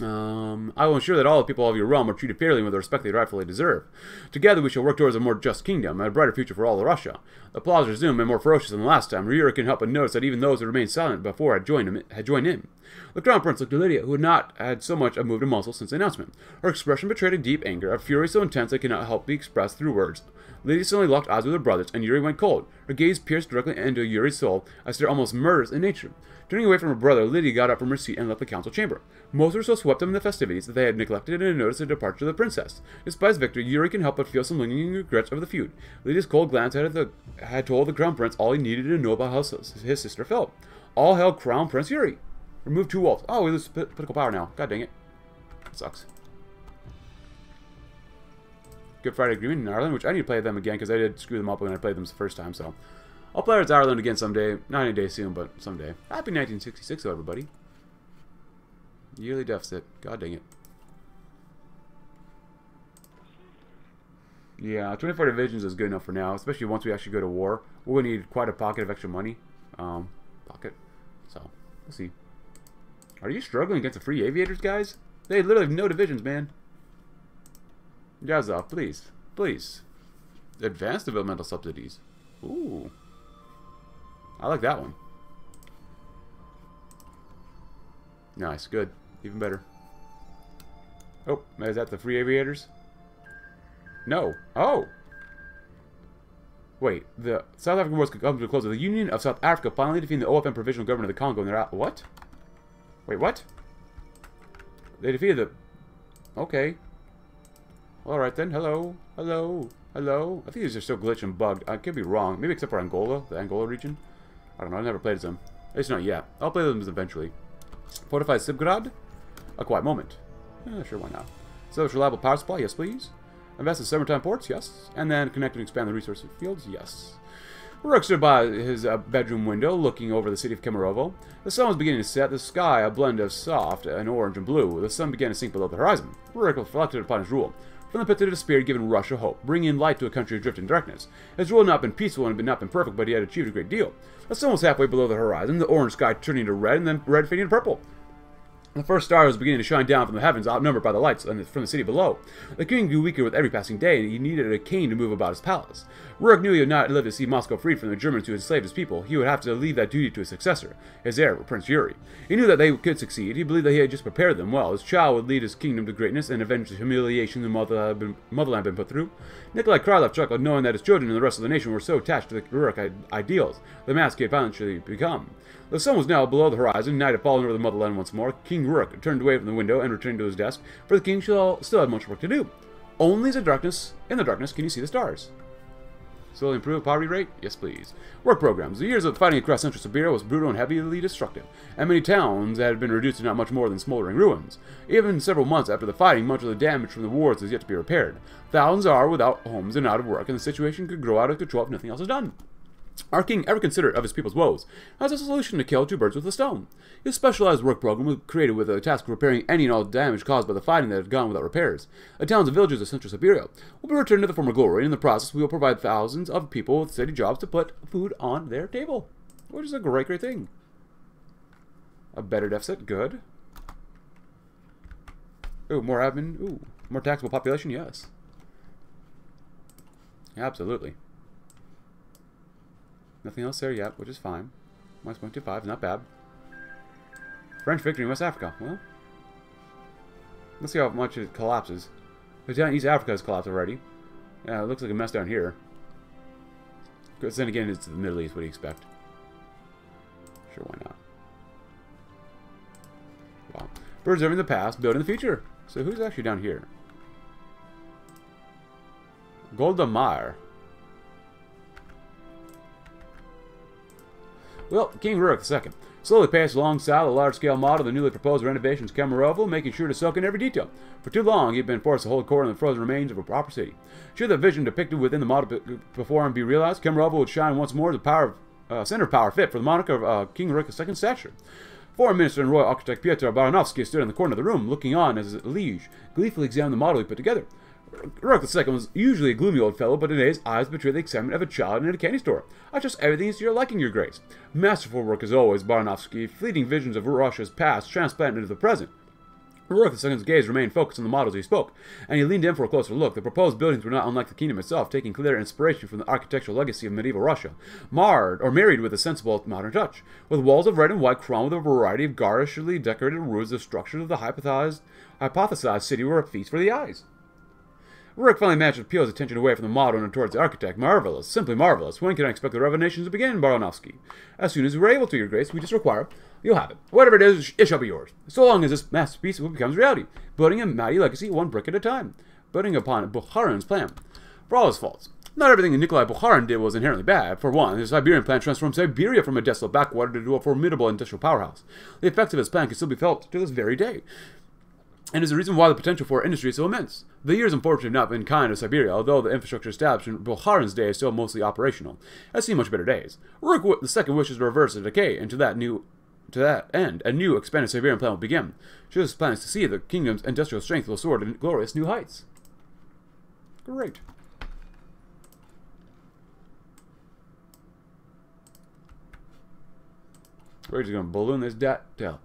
Um, I will ensure that all the people of your realm are treated fairly and with the respect they rightfully deserve. Together we shall work towards a more just kingdom and a brighter future for all of Russia. The applause resumed and more ferocious than the last time. Ryura can help but notice that even those who remained silent before had joined him had joined in. The crown prince looked at Lydia, who had not had so much as moved a muscle since the announcement. Her expression betrayed a deep anger, a fury so intense it could not help be expressed through words. Lydia suddenly locked eyes with her brothers, and Yuri went cold. Her gaze pierced directly into Yuri's soul, as they're almost murderous in nature. Turning away from her brother, Lydia got up from her seat and left the council chamber. Most were so swept up in the festivities that they had neglected to notice the departure of the princess. Despite his victory, Yuri can help but feel some lingering regrets over the feud. Lydia's cold glance had, the, had told the crown prince all he needed to know about how his sister felt. All hail Crown Prince Yuri! Remove two wolves. Oh, we lose political power now. God dang it. Sucks. Good Friday Agreement in Ireland, which I need to play them again because I did screw them up when I played them the first time, so... I'll play Ireland again someday. Not any day soon, but someday. Happy 1966, though, everybody. Yearly deficit. God dang it. Yeah, 24 divisions is good enough for now, especially once we actually go to war. We're going to need quite a pocket of extra money. Um, pocket. So, we'll see. Are you struggling against the free aviators, guys? They literally have no divisions, man. Yazov, please. Please. Advanced developmental subsidies. Ooh. I like that one. Nice, good. Even better. Oh, is that the free aviators? No. Oh! Wait, the South African Wars could come to a close. The Union of South Africa finally defeating the OFN Provisional Government of the Congo and they're out. What? Wait, what? They defeated the... Okay. Alright then, hello, hello, hello. I think these are still glitched and bugged. I could be wrong. Maybe except for Angola, the Angola region. I don't know, I've never played them. Least not yet. I'll play them eventually. Fortified Sibgrad? A quiet moment. Yeah, sure, why not? Establish reliable power supply? Yes, please. Invest in summertime ports? Yes. And then connect and expand the resource fields? Yes. Rook stood by his uh, bedroom window, looking over the city of Kemerovo. The sun was beginning to set, the sky a blend of soft and orange and blue. The sun began to sink below the horizon. Rook reflected upon his rule. From the pit of despair, given Russia hope, bringing light to a country adrift in darkness. His rule had not been peaceful and had not been perfect, but he had achieved a great deal. The sun was halfway below the horizon, the orange sky turning to red, and then red fading to purple. The first star was beginning to shine down from the heavens, outnumbered by the lights from the city below. The king grew weaker with every passing day, and he needed a cane to move about his palace. Rurik knew he would not live to see Moscow freed from the Germans who enslaved his people. He would have to leave that duty to his successor, his heir, Prince Yuri. He knew that they could succeed. He believed that he had just prepared them well. His child would lead his kingdom to greatness and avenge the humiliation the motherland had been put through. Nikolai Krylov chuckled, knowing that his children and the rest of the nation were so attached to the Rurik ideals, the mask he had eventually become. The sun was now below the horizon, night had fallen over the motherland once more. King Rurik turned away from the window and returned to his desk, for the king still, still had much work to do. Only the darkness, in the darkness, can you see the stars. Slowly improve poverty rate? Yes, please. Work programs. The years of fighting across Central Siberia was brutal and heavily destructive, and many towns had been reduced to not much more than smoldering ruins. Even several months after the fighting, much of the damage from the wars is yet to be repaired. Thousands are without homes and out of work, and the situation could grow out of control if nothing else is done. Our king, ever considerate of his people's woes, has a solution to kill two birds with a stone. His specialized work program was created with the task of repairing any and all damage caused by the fighting that had gone without repairs. The towns and villages of Central Siberia will be returned to the former glory, and in the process we will provide thousands of people with steady jobs to put food on their table. Which is a great, great thing. A better deficit, good. Ooh, more admin, ooh. More taxable population, yes. Absolutely. Nothing else there yet, which is fine. Minus 0.25, not bad. French victory in West Africa. Well, let's see how much it collapses. Because East Africa has collapsed already. Yeah, it looks like a mess down here. Because then again, it's the Middle East. What do you expect? Sure, why not? Wow. Preserving the past, building the future. So who's actually down here? Golda Meir. Well, King Rurik II slowly passed alongside the large-scale model of the newly proposed renovations Kemerovo, making sure to soak in every detail. For too long, he had been forced to hold court in the frozen remains of a proper city. Should the vision depicted within the model before him be realized, Kemerovo would shine once more as a power, uh, center of power fit for the monarch of uh, King Rurik II's stature. Foreign Minister and Royal Architect Piotr Baranovsky stood in the corner of the room, looking on as his liege gleefully examined the model he put together. Rook II was usually a gloomy old fellow, but today his eyes betrayed the excitement of a child in a candy store. I trust everything is to your liking, your grace. Masterful work as always, Baranovsky, fleeting visions of Russia's past transplanted into the present. Rook II's gaze remained focused on the models he spoke, and he leaned in for a closer look. The proposed buildings were not unlike the kingdom itself, taking clear inspiration from the architectural legacy of medieval Russia, marred or married with a sensible modern touch. With walls of red and white crowned with a variety of garishly decorated roofs, the structures of the hypothesized, hypothesized city were a feast for the eyes. Rook finally managed to peel his attention away from the model and towards the architect. Marvelous, simply marvelous. When can I expect the revelations to begin, Baranovsky? As soon as we are able to, Your Grace. We just require You'll have it. Whatever it is, it shall be yours. So long as this masterpiece becomes reality. Building a mighty legacy one brick at a time. Building upon Bukharin's plan. For all his faults. Not everything that Nikolai Bukharin did was inherently bad. For one, his Siberian plan transformed Siberia from a desolate backwater into a formidable industrial powerhouse. The effects of his plan can still be felt to this very day and is the reason why the potential for industry is so immense. The years, unfortunately, have not been kind to Siberia, although the infrastructure established in Bukharin's day is still mostly operational. Has seen much better days. The second wishes to reverse the decay into that new to that end, a new expanded Siberian plan will begin. Has plans to see the kingdom's industrial strength will soar to glorious new heights. Great. We're just going to balloon this debt to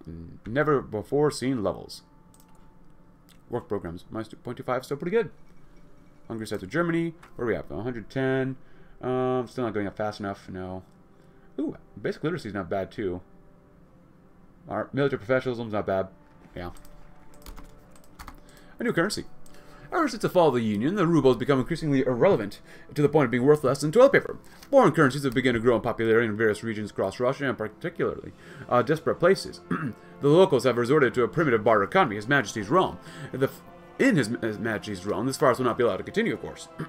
never before seen levels. Work programs. Minus 2.25, still pretty good. Hungry sets of Germany. Where are we at? 110. Um, still not going up fast enough. No. Ooh, basic literacy is not bad too. Our military professionalism is not bad. Yeah. A new currency. Ever since the fall of the Union, the ruble has become increasingly irrelevant, to the point of being worth less than toilet paper. Foreign currencies have begun to grow in popularity in various regions across Russia, and particularly uh, desperate places. the locals have resorted to a primitive barter economy, His Majesty's realm. The, in His, His Majesty's realm, this farce will not be allowed to continue, of course.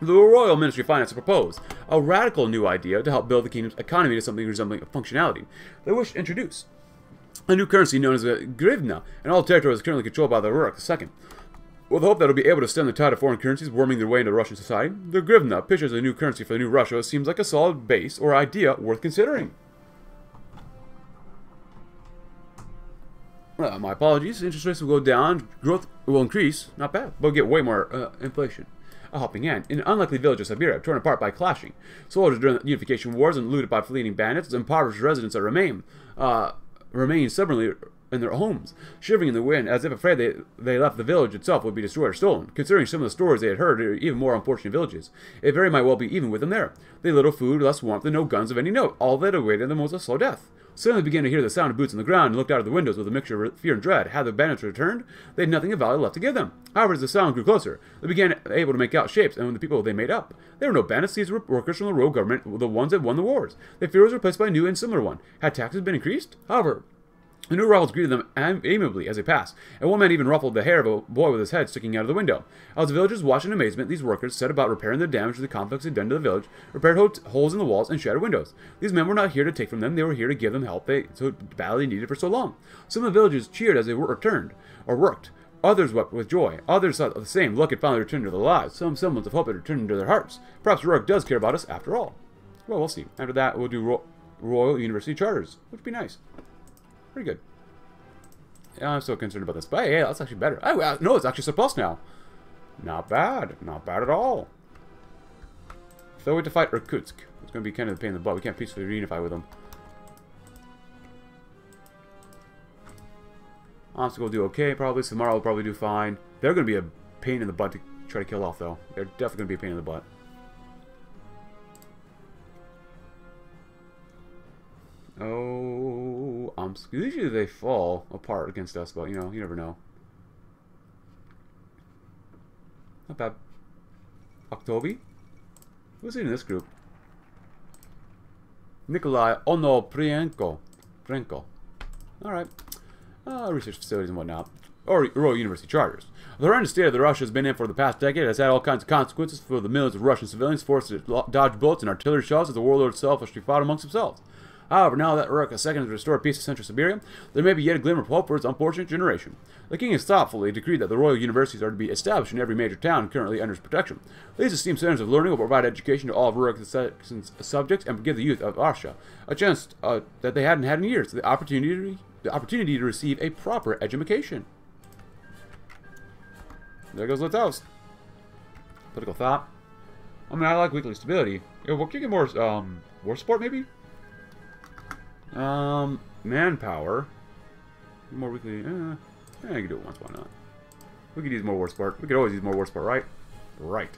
The Royal Ministry of Finance proposed a radical new idea to help build the kingdom's economy to something resembling functionality. They wish to introduce a new currency known as a grivna, and all territory is currently controlled by the Rurik II. With the hope that it'll be able to stem the tide of foreign currencies worming their way into Russian society, the grivna, pictures a new currency for the new Russia, seems like a solid base or idea worth considering. Uh, my apologies. Interest rates will go down, growth will increase. Not bad, but get way more uh, inflation. A hopping hand. In an unlikely village of Siberia, torn apart by clashing. Soldiers during the unification wars and looted by fleeing bandits, impoverished residents that remain. Uh, remain stubbornly in their homes, shivering in the wind as if afraid they, they left the village itself would be destroyed or stolen. Considering some of the stories they had heard are even more unfortunate villages, it very might well be even with them there. They little food, less warmth, and no guns of any note. All that awaited them was a slow death. Suddenly began to hear the sound of boots on the ground and looked out of the windows with a mixture of fear and dread. Had the bandits returned, they had nothing of value left to give them. However, as the sound grew closer, they began able to make out shapes and the people they made up. There were no bandits, these were workers from the royal government, the ones that won the wars. Their fear was replaced by a new and similar one. Had taxes been increased? However, the new rivals greeted them amiably as they passed, and one man even ruffled the hair of a boy with his head sticking out of the window. As the villagers watched in amazement, these workers set about repairing the damage the conflicts had done to the village, repaired holes in the walls, and shattered windows. These men were not here to take from them, they were here to give them help they so badly needed for so long. Some of the villagers cheered as they were returned, or worked. Others wept with joy. Others thought the same. Luck had finally returned to their lives. Some semblance of hope had returned to their hearts. Perhaps Rurik does care about us after all. Well, we'll see. After that, we'll do Ro Royal University Charters, which would be nice. Pretty good. Yeah, I'm still concerned about this. But yeah, that's actually better. Oh, uh, no, it's actually surplus now. Not bad. Not bad at all. So we have to fight Irkutsk. It's going to be kind of a pain in the butt. We can't peacefully reunify with them. Honestly, will do okay, probably. Tomorrow will probably do fine. They're going to be a pain in the butt to try to kill off, though. They're definitely going to be a pain in the butt. Oh, um, usually they fall apart against us, but you know, you never know. Not bad. Octobi? Who's in this group? Nikolai Onoprienko. Prenko. Alright. Uh, research facilities and whatnot. Or Royal University charters. The horrendous state the Russia has been in for the past decade has had all kinds of consequences for the millions of Russian civilians forced to dodge bullets and artillery shells as the warlords selfishly fought amongst themselves. However, now that Rurik II has restored peace to Central Siberia, there may be yet a glimmer of hope for its unfortunate generation. The king has thoughtfully decreed that the royal universities are to be established in every major town currently under his protection. These esteemed centers of learning will provide education to all of Rurik's subjects and give the youth of Arsha a chance uh, that they hadn't had in years, the opportunity, the opportunity to receive a proper education. There goes Lithouse. Political thought. I mean, I like weekly stability. Yeah, you get more, um, war support, maybe? Um, manpower. More weekly. Eh. Yeah, I can do it once, why not? We could use more war support. We could always use more war support, right? Right.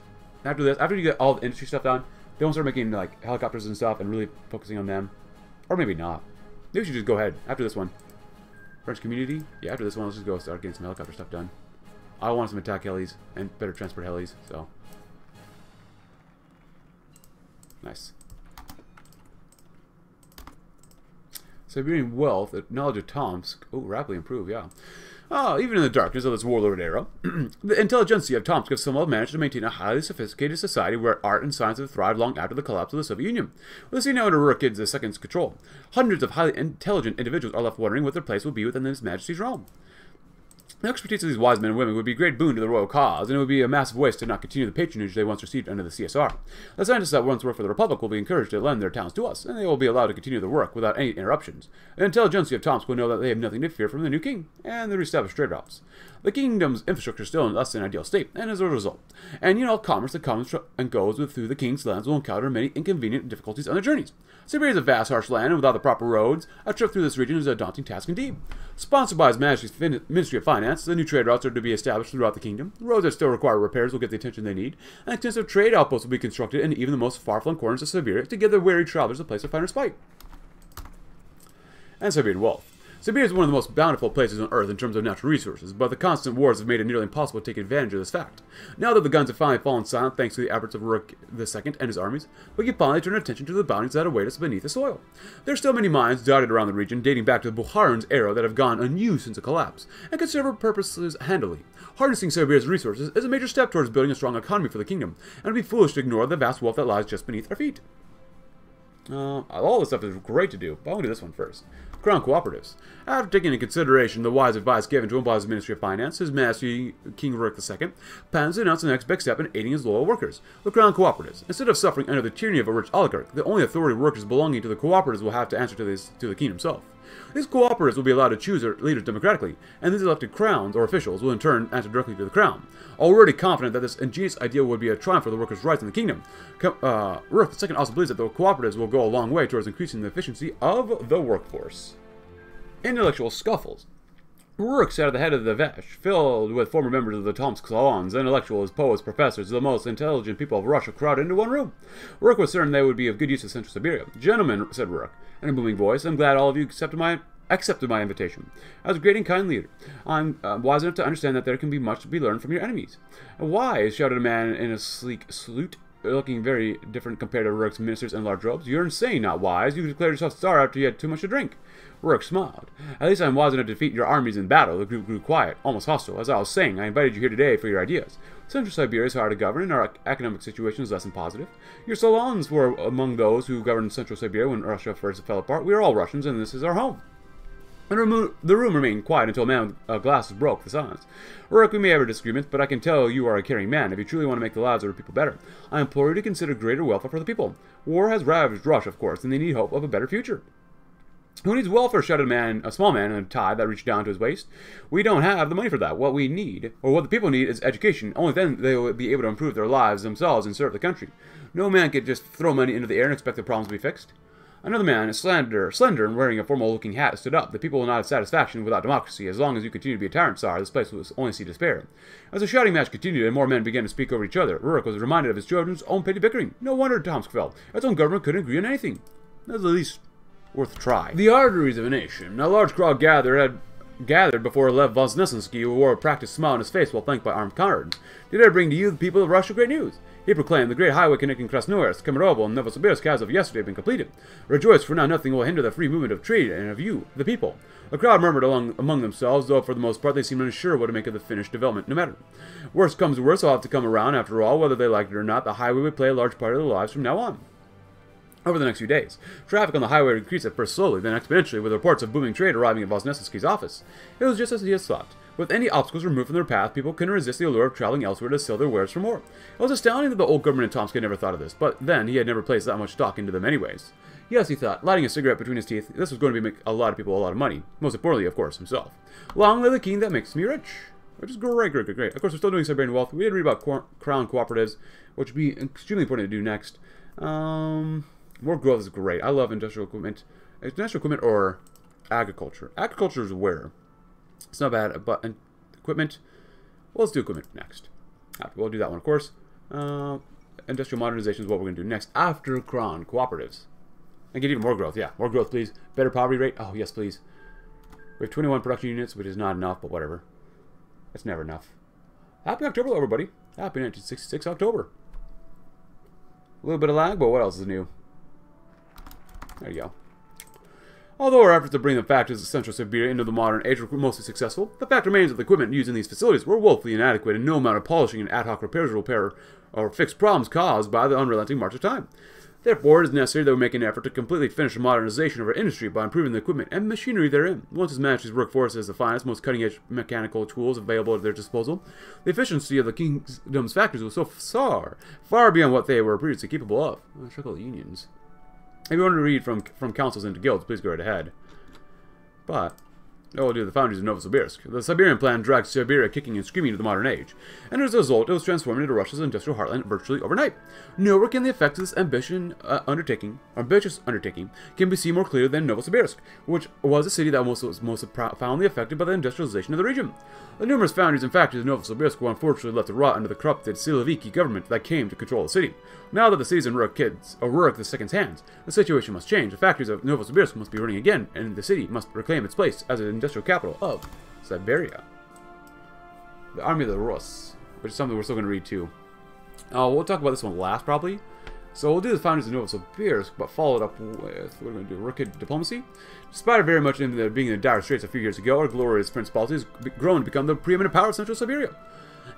After this, after you get all the industry stuff done, they won't start making like helicopters and stuff and really focusing on them. Or maybe not. Maybe we should just go ahead after this one. French community? Yeah, after this one, let's just go start getting some helicopter stuff done. I want some attack helis and better transport helis, so. Nice. Siberian wealth, knowledge of Tomsk. Oh, rapidly improve, yeah. Ah, even in the darkness of this warlord era, the intelligentsia of Tomsk have somehow managed to maintain a highly sophisticated society where art and science have thrived long after the collapse of the Soviet Union. With the scene now under Rurikid II's control, hundreds of highly intelligent individuals are left wondering what their place will be within His Majesty's realm. The expertise of these wise men and women would be a great boon to the royal cause, and it would be a massive waste to not continue the patronage they once received under the CSR. The scientists that once worked for the Republic will be encouraged to lend their talents to us, and they will be allowed to continue their work without any interruptions. The intelligentsia of Tomsk will know that they have nothing to fear from the new king, and the reestablished trade routes. The kingdom's infrastructure is still in less than ideal state, and as a result, and you know, commerce that comes and goes through the king's lands will encounter many inconvenient difficulties on their journeys. Siberia is a vast, harsh land, and without the proper roads, a trip through this region is a daunting task indeed. Sponsored by His Majesty's Ministry of Finance, the new trade routes are to be established throughout the kingdom. Roads that still require repairs will get the attention they need, and extensive trade outposts will be constructed in even the most far-flung corners of Siberia to give the weary travelers a place to find respite. And Siberian wealth. Siberia is one of the most bountiful places on Earth in terms of natural resources, but the constant wars have made it nearly impossible to take advantage of this fact. Now that the guns have finally fallen silent thanks to the efforts of Rook II and his armies, we can finally turn attention to the bounties that await us beneath the soil. There are still many mines dotted around the region dating back to the Bukharin's era that have gone unused since the collapse, and can serve our purposes handily. Harnessing Siberia's resources is a major step towards building a strong economy for the kingdom, and it would be foolish to ignore the vast wealth that lies just beneath our feet. Uh, all this stuff is great to do, but I want to do this one first. Crown Cooperatives. After taking into consideration the wise advice given to him by his Ministry of Finance, His Majesty King Rurik II plans to announce the next big step in aiding his loyal workers, the Crown Cooperatives. Instead of suffering under the tyranny of a rich oligarch, the only authority workers belonging to the cooperatives will have to answer to, this, to the king himself. These cooperatives will be allowed to choose their leaders democratically, and these elected crowns or officials will in turn answer directly to the crown. Already confident that this ingenious idea would be a triumph for the workers' rights in the kingdom, uh, Rook II also believes that the cooperatives will go a long way towards increasing the efficiency of the workforce. Intellectual scuffles. Rook sat at the head of the Vesh, filled with former members of the Tomsk salons, intellectuals, poets, professors, the most intelligent people of Russia crowded into one room. Rook was certain they would be of good use to Central Siberia. Gentlemen, said Rook, in a booming voice, I'm glad all of you accepted my accepted my invitation. As a great and kind leader, I'm uh, wise enough to understand that there can be much to be learned from your enemies. Why? shouted a man in a sleek suit, looking very different compared to Rook's ministers in large robes. You're insane, not wise. You declared yourself star after you had too much to drink. Rook smiled. At least I'm wise enough to defeat your armies in battle. The group grew quiet, almost hostile. As I was saying, I invited you here today for your ideas. Central Siberia is hard to govern, and our economic situation is less than positive. Your salons were among those who governed Central Siberia when Russia first fell apart. We are all Russians, and this is our home. And the room remained quiet until a man with uh, glasses broke the silence. Rook, we may have disagreements, but I can tell you are a caring man. If you truly want to make the lives of our people better, I implore you to consider greater welfare for the people. War has ravaged Russia, of course, and they need hope of a better future. Who needs welfare? shouted a man, a small man in a tie that reached down to his waist. We don't have the money for that. What we need, or what the people need, is education. Only then they will be able to improve their lives themselves and serve the country. No man can just throw money into the air and expect the problems to be fixed. Another man, slender, slender and wearing a formal-looking hat, stood up. The people will not have satisfaction without democracy. As long as you continue to be a tyrant, Tsar, this place will only see despair. As the shouting match continued and more men began to speak over each other, Rurik was reminded of his children's own petty bickering. No wonder Tomsk fell. Its own government couldn't agree on anything. That's the least worth a try. The arteries of a nation. A large crowd gathered had gathered before Lev Voznesensky, who wore a practiced smile on his face while flanked by armed comrades. Did I bring to you, the people of Russia, great news? He proclaimed the great highway connecting Krasnoyarsk, Kemerovo, and Novosibirsk has of yesterday been completed. Rejoice, for now nothing will hinder the free movement of trade and of you, the people. The crowd murmured along, among themselves, though for the most part they seemed unsure what to make of the finished development. No matter. Worst comes to worst, I'll have to come around. After all, whether they liked it or not, the highway would play a large part of their lives from now on over the next few days. Traffic on the highway would increase at first slowly, then exponentially, with reports of booming trade arriving at Voznesensky's office. It was just as he had thought. With any obstacles removed from their path, people couldn't resist the allure of traveling elsewhere to sell their wares for more. It was astounding that the old government in Tomsk had never thought of this, but then he had never placed that much stock into them anyways. Yes, he thought, lighting a cigarette between his teeth, this was going to make a lot of people a lot of money. Most importantly, of course, himself. Long live the king that makes me rich. Which is great, great, great, great. Of course, we're still doing Siberian Wealth. We did read about Crown Cooperatives, which would be extremely important to do next. Um... More growth is great. I love industrial equipment. Industrial equipment or agriculture. Agriculture is where? It's not bad, but equipment. Well, let's do equipment next. We'll do that one, of course. Uh, industrial modernization is what we're going to do next after Crown cooperatives. And get even more growth. Yeah, more growth, please. Better poverty rate. Oh, yes, please. We have 21 production units, which is not enough, but whatever. It's never enough. Happy October, everybody. Happy 1966 October. A little bit of lag, but what else is new? There you go. Although our efforts to bring the factories of Central Siberia into the modern age were mostly successful, the fact remains that the equipment used in these facilities were woefully inadequate and no amount of polishing and ad hoc repairs will repair or fix problems caused by the unrelenting march of time. Therefore, it is necessary that we make an effort to completely finish the modernization of our industry by improving the equipment and machinery therein. Once its Majesty's workforce has the finest, most cutting-edge mechanical tools available at their disposal, the efficiency of the kingdom's factories was so far, far beyond what they were previously capable of. Oh, trickle unions. If you want to read from from councils into guilds, please go right ahead. But will do the foundries of Novosibirsk. The Siberian plan dragged Siberia kicking and screaming to the modern age, and as a result, it was transformed into Russia's industrial heartland virtually overnight. Nowhere can the effects of this ambition uh, undertaking, ambitious undertaking, can be seen more clearly than Novosibirsk, which was a city that was most profoundly affected by the industrialization of the region. The numerous foundries and factories of Novosibirsk were unfortunately left to rot under the corrupted Siloviki government that came to control the city. Now that the city's in Rurik kids, or Rurik the Second's hands, the situation must change. The factories of Novosibirsk must be running again, and the city must reclaim its place as an industrial capital of Siberia. The Army of the Rus, which is something we're still going to read too. Uh, we'll talk about this one last, probably. So we'll do the founders of Novosibirsk, but follow it up with, what are we going to do, Rukid diplomacy? Despite very much in the, being in the dire straits a few years ago, our glorious principality has grown to become the preeminent power of Central Siberia,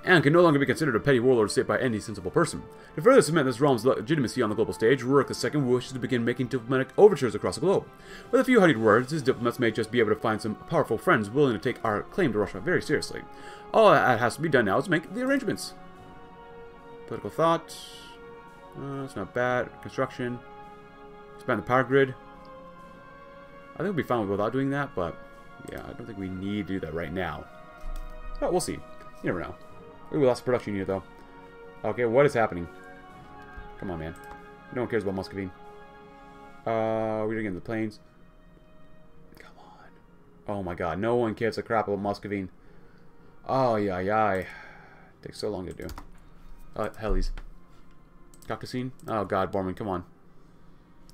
and can no longer be considered a petty warlord state by any sensible person. To further cement this realm's legitimacy on the global stage, Rurik II wishes to begin making diplomatic overtures across the globe. With a few honeyed words, his diplomats may just be able to find some powerful friends willing to take our claim to Russia very seriously. All that has to be done now is make the arrangements. Political thought... Uh, it's not bad. Construction. Expand the power grid. I think we'll be fine without doing that, but yeah, I don't think we need to do that right now. But we'll see. You never know. Ooh, we lost a production unit, though. Okay, what is happening? Come on, man. No one cares about Muscovine. Uh, we're getting the planes. Come on. Oh my god, no one cares a crap about Muscovine. Oh, yeah, yeah. Takes so long to do. Uh, hellies. Caucasine? Oh god, Bormann, come on.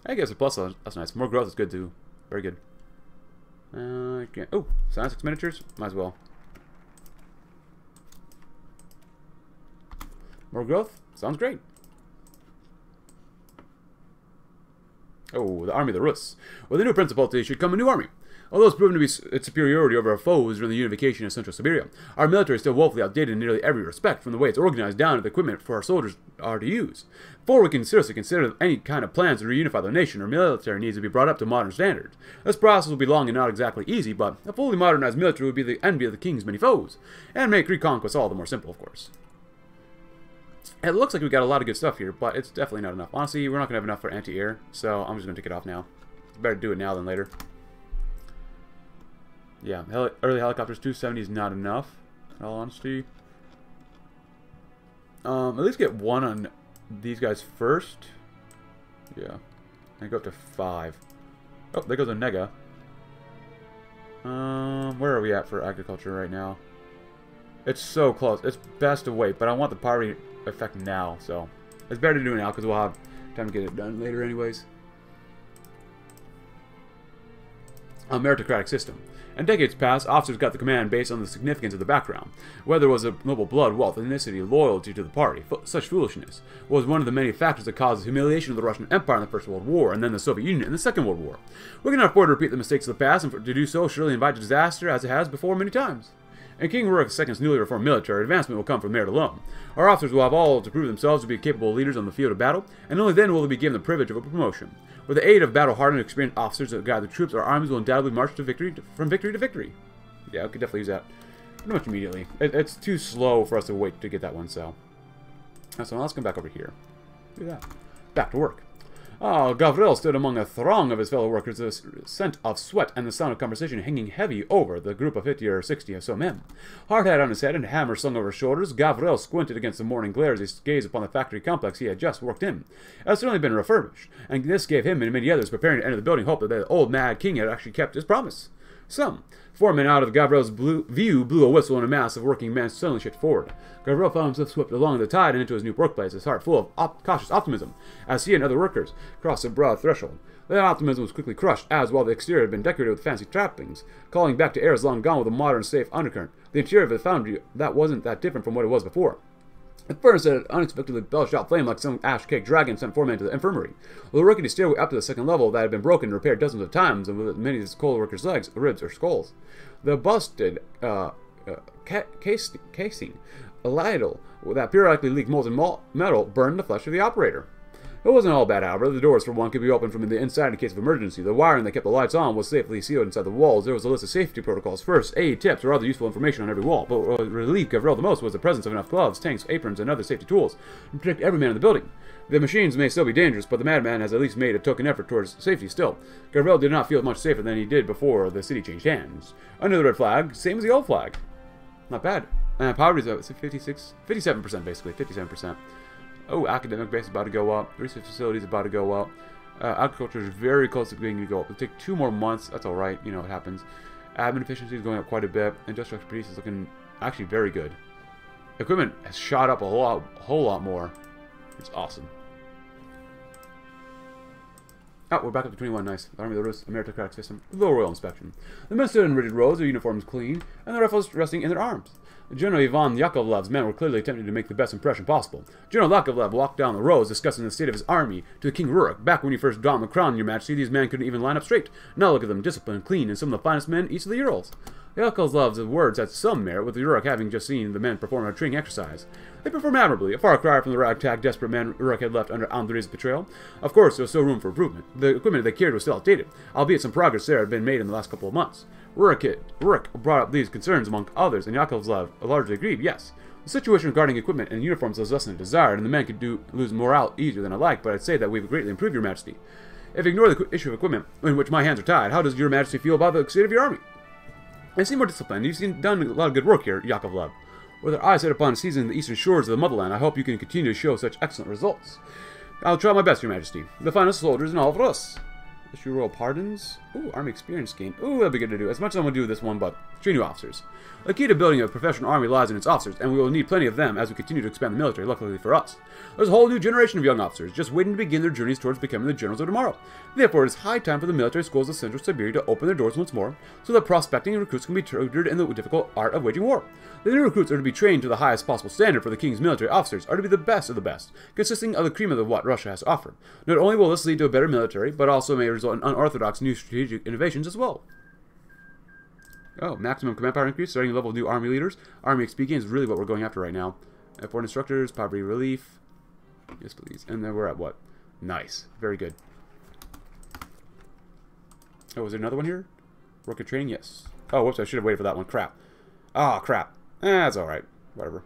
I guess a plus, that's nice. More growth is good too. Very good. Uh. Oh, science expenditures? Might as well. More growth? Sounds great. Oh, the army of the Rus. With the new principality should come a new army. Although it's proven to be its superiority over our foes during the unification of Central Siberia, our military is still woefully outdated in nearly every respect, from the way it's organized down to the equipment for our soldiers are to use. Before we can seriously consider any kind of plans to reunify the nation, our military needs to be brought up to modern standards. This process will be long and not exactly easy, but a fully modernized military would be the envy of the king's many foes, and make reconquest all the more simple, of course. It looks like we got a lot of good stuff here, but it's definitely not enough. Honestly, we're not going to have enough for anti-air, so I'm just going to take it off now. Better do it now than later. Yeah, heli early helicopters 270 is not enough, in all honesty. Um, at least get one on these guys first. Yeah. And go up to five. Oh, there goes a Nega. Um, where are we at for agriculture right now? It's so close. It's best to wait, but I want the poverty effect now, so it's better to do it now because we'll have time to get it done later anyways. A meritocratic system. In decades past, officers got the command based on the significance of the background. Whether it was a noble blood, wealth, ethnicity, loyalty to the party, such foolishness was one of the many factors that caused the humiliation of the Russian Empire in the First World War, and then the Soviet Union in the Second World War. We cannot afford to repeat the mistakes of the past, and to do so surely invite disaster as it has before many times. In King Rurik II's newly reformed military, advancement will come from merit alone. Our officers will have all to prove themselves to be capable leaders on the field of battle, and only then will they be given the privilege of a promotion. With the aid of battle-hardened, experienced officers that guide the troops, our armies will undoubtedly march to victory from victory to victory. Yeah, I could definitely use that. Pretty much immediately. It, it's too slow for us to wait to get that one, so. So let's come back over here. Do that. Back to work. Ah, Gavril stood among a throng of his fellow workers, the scent of sweat and the sound of conversation hanging heavy over the group of fifty or sixty or so men. Hard hat on his head and hammer slung over his shoulders, Gavril squinted against the morning glare as he gazed upon the factory complex he had just worked in. It had certainly been refurbished, and this gave him and many others preparing to enter the building hope that the old mad king had actually kept his promise. Some. Four men out of blue view blew a whistle and a mass of working men suddenly shifted forward. Gavril found himself swept along the tide and into his new workplace, his heart full of op cautious optimism, as he and other workers crossed the broad threshold. That optimism was quickly crushed, as while the exterior had been decorated with fancy trappings, calling back to eras long gone with a modern, safe undercurrent, the interior of the foundry that wasn't that different from what it was before. The furnace had unexpectedly belched out flame like some ash cake dragon sent four men to the infirmary. A rickety stairway up to the second level that had been broken and repaired dozens of times, and with many of the coal workers' legs, ribs, or skulls. The busted uh, uh, ca casing, a ladle that periodically leaked molten metal, burned the flesh of the operator. It wasn't all bad, however. The doors, for one, could be opened from the inside in case of emergency. The wiring that kept the lights on was safely sealed inside the walls. There was a list of safety protocols, first aid, tips, or other useful information on every wall. But what relieved Gavril the most was the presence of enough gloves, tanks, aprons, and other safety tools to protect every man in the building. The machines may still be dangerous, but the madman has at least made a token effort towards safety still. Gavril did not feel much safer than he did before the city changed hands. Under the red flag, same as the old flag. Not bad. Uh, poverty is 56, 57% basically, 57%. Oh, academic base is about to go up. Research facilities about to go up. Uh, agriculture is very close to being to go up. It'll take two more months. That's all right. You know, it happens. Admin efficiency is going up quite a bit. Industrial expertise is looking actually very good. Equipment has shot up a whole lot, a whole lot more. It's awesome. Oh, we're back up to 21. Nice. Army of the Rus, a meritocratic system. Low royal inspection. The men stood in rigid rows, their uniforms clean, and the rifles resting in their arms. General Ivan Yakovlev's men were clearly attempting to make the best impression possible. General Yakovlev walked down the rows, discussing the state of his army to King Rurik. Back when you first donned the crown, your majesty, these men couldn't even line up straight. Now look at them, disciplined, clean, and some of the finest men east of the Urals. Yakovlev's words had some merit, with Rurik having just seen the men perform a training exercise. They performed admirably, a far cry from the ragtag, desperate men Rurik had left under Andrei's betrayal. Of course, there was still room for improvement. The equipment they carried was still outdated, albeit some progress there had been made in the last couple of months. Rurik, Rurik brought up these concerns among others, and Yakovlev largely agreed, yes. The situation regarding equipment and uniforms was less than desired, and the men could do lose morale easier than I like, but I'd say that we've greatly improved, Your Majesty. If you ignore the issue of equipment, in which my hands are tied, how does Your Majesty feel about the state of your army? I seem more disciplined. You've seen, done a lot of good work here, Yakovlev. With our eyes set upon seizing the eastern shores of the motherland, I hope you can continue to show such excellent results. I'll try my best, Your Majesty. The finest soldiers in all of us. Issue royal pardons. Ooh, army experience gain. Ooh, that'd be good to do. As much as I'm going to do with this one, but three new officers. The key to building a professional army lies in its officers, and we will need plenty of them as we continue to expand the military, luckily for us. There's a whole new generation of young officers just waiting to begin their journeys towards becoming the generals of tomorrow. Therefore, it is high time for the military schools of Central Siberia to open their doors once more, so that prospecting and recruits can be tutored in the difficult art of waging war. The new recruits are to be trained to the highest possible standard for the king's military officers, are to be the best of the best, consisting of the cream of the what Russia has to offer. Not only will this lead to a better military, but also may result in unorthodox new strategic innovations as well. Oh, maximum command power increase, starting level of new army leaders. Army XP gain is really what we're going after right now. F4 instructors, poverty relief. Yes, please. And then we're at what? Nice. Very good. Oh, was there another one here? Rocket training? Yes. Oh, whoops, I should have waited for that one. Crap. Ah, oh, crap. Eh, that's alright. Whatever.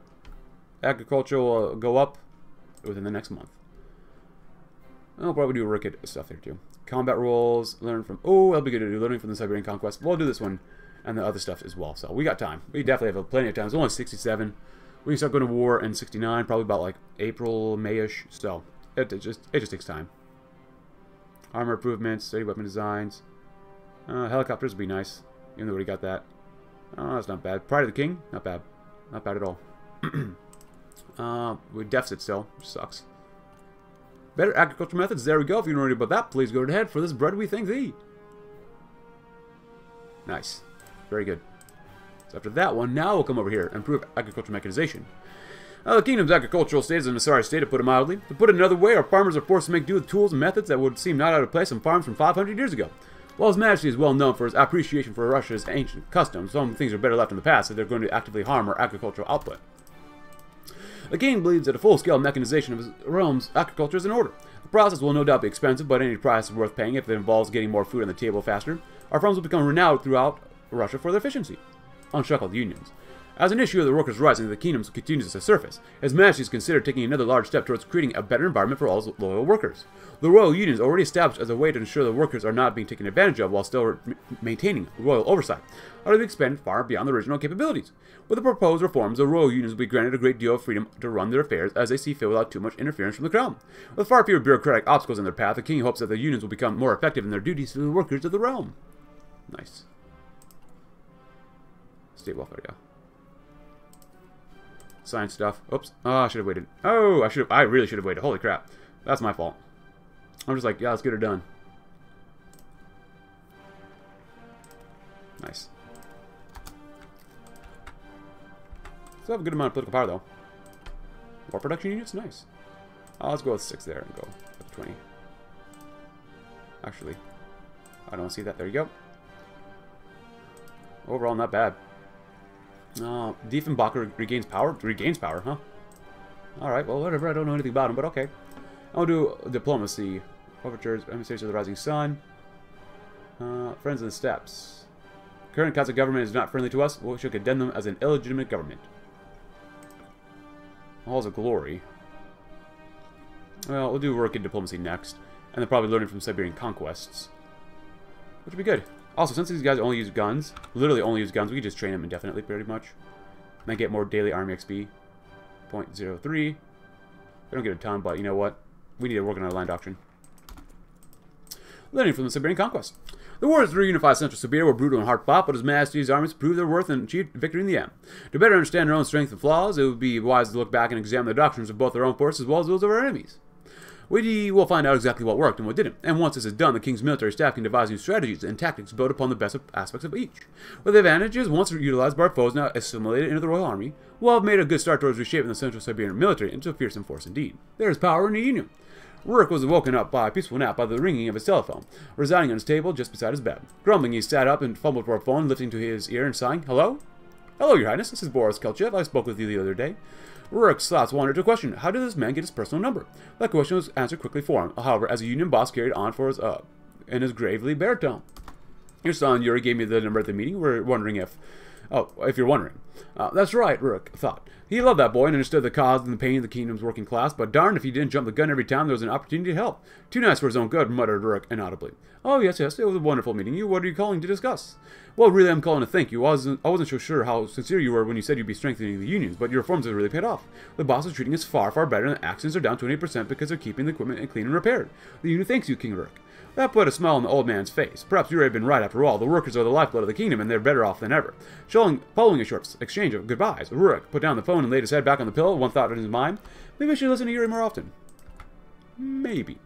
Agriculture will go up within the next month. I'll probably do rocket stuff there too. Combat rules, learn from... Oh, that'll be good to do. Learning from the Siberian Conquest. We'll do this one and the other stuff as well. So we got time. We definitely have plenty of time. It's only 67. We can start going to war in 69, probably about like April, Mayish. So it, it just it just takes time. Armor improvements, steady weapon designs. Uh, helicopters would be nice, even though we got that. Oh, that's not bad. Pride of the King, not bad. Not bad at all. uh, with deficit still, which sucks. Better agriculture methods, there we go. If you know anything about that, please go ahead for this bread we thank thee. Nice. Very good. So after that one, now we'll come over here and improve agricultural mechanization. Now, the kingdom's agricultural state is in a sorry state, to put it mildly. To put it another way, our farmers are forced to make do with tools and methods that would seem not out of place on farms from 500 years ago. While His Majesty is well known for his appreciation for Russia's ancient customs, some things are better left in the past if they're going to actively harm our agricultural output. The king believes that a full-scale mechanization of his realm's agriculture is in order. The process will no doubt be expensive, but any price is worth paying if it involves getting more food on the table faster. Our farms will become renowned throughout Russia for their efficiency. Unshackled unions. As an issue of the workers' rights in the kingdoms continues to surface, His Majesty has considered taking another large step towards creating a better environment for all loyal workers. The royal union is already established as a way to ensure the workers are not being taken advantage of while still maintaining royal oversight, are to be expanded far beyond the original capabilities. With the proposed reforms, the royal unions will be granted a great deal of freedom to run their affairs as they see fit without too much interference from the crown. With far fewer bureaucratic obstacles in their path, the king hopes that the unions will become more effective in their duties to the workers of the realm. Nice. State welfare, yeah. Science stuff. Oops. Oh, I should have waited. Oh, I should have. I really should have waited. Holy crap. That's my fault. I'm just like, yeah, let's get her done. Nice. Still have a good amount of political power, though. War production units? Nice. Oh, let's go with 6 there and go with 20. Actually, I don't see that. There you go. Overall, not bad. Uh, Diefenbaker regains power? Regains power, huh? Alright, well, whatever. I don't know anything about him, but okay. I'll do diplomacy. Overtures, emissaries of the rising sun. Uh, friends of the steppes. Current Kazakh government is not friendly to us. We should condemn them as an illegitimate government. Halls of Glory. Well, we'll do work in diplomacy next. And then probably learning from Siberian conquests. Which would be good. Also, since these guys only use guns, literally only use guns, we can just train them indefinitely pretty much. And then get more daily army XP. 0.03. We don't get a ton, but you know what? We need to work on our land doctrine. Learning from the Siberian conquest. The wars to reunify Central Siberia were brutal and hard fought, but His Majesty's armies proved their worth and achieved victory in the end. To better understand our own strengths and flaws, it would be wise to look back and examine the doctrines of both our own forces as well as those of our enemies. We will find out exactly what worked and what didn't, and once this is done, the King's military staff can devise new strategies and tactics built upon the best aspects of each. With advantages once utilized by our foes now assimilated into the Royal Army, we'll have made a good start towards reshaping the Central Siberian military into a fearsome force indeed. There is power in the Union. Rurik was woken up by a peaceful nap by the ringing of his telephone, residing on his table just beside his bed. Grumbling, he sat up and fumbled for a phone, lifting to his ear and sighing, Hello? Hello, Your Highness. This is Boris Kelchev. I spoke with you the other day. Rurik's thoughts wandered to a question. How did this man get his personal number? That question was answered quickly for him, however, as a union boss carried on for his, uh, in his gravely baritone. Your son, Yuri, gave me the number at the meeting. We're wondering if... Oh, if you're wondering. Uh, that's right, Rurik thought. He loved that boy and understood the cause and the pain of the kingdom's working class, but darn if he didn't jump the gun every time there was an opportunity to help. Too nice for his own good, muttered Rurik inaudibly. Oh, yes, yes, it was a wonderful meeting you. What are you calling to discuss? Well, really, I'm calling to thank you. I wasn't, I wasn't so sure how sincere you were when you said you'd be strengthening the unions, but your reforms have really paid off. The boss is treating us far, far better, and the accidents are down 28% because they're keeping the equipment clean and repaired. The union thanks you, King Rurik. That put a smile on the old man's face. Perhaps Yuri had been right after all. The workers are the lifeblood of the kingdom, and they're better off than ever. Showing, following a short exchange of goodbyes, Rurik put down the phone and laid his head back on the pillow, one thought in his mind. Maybe I should listen to Yuri more often. Maybe.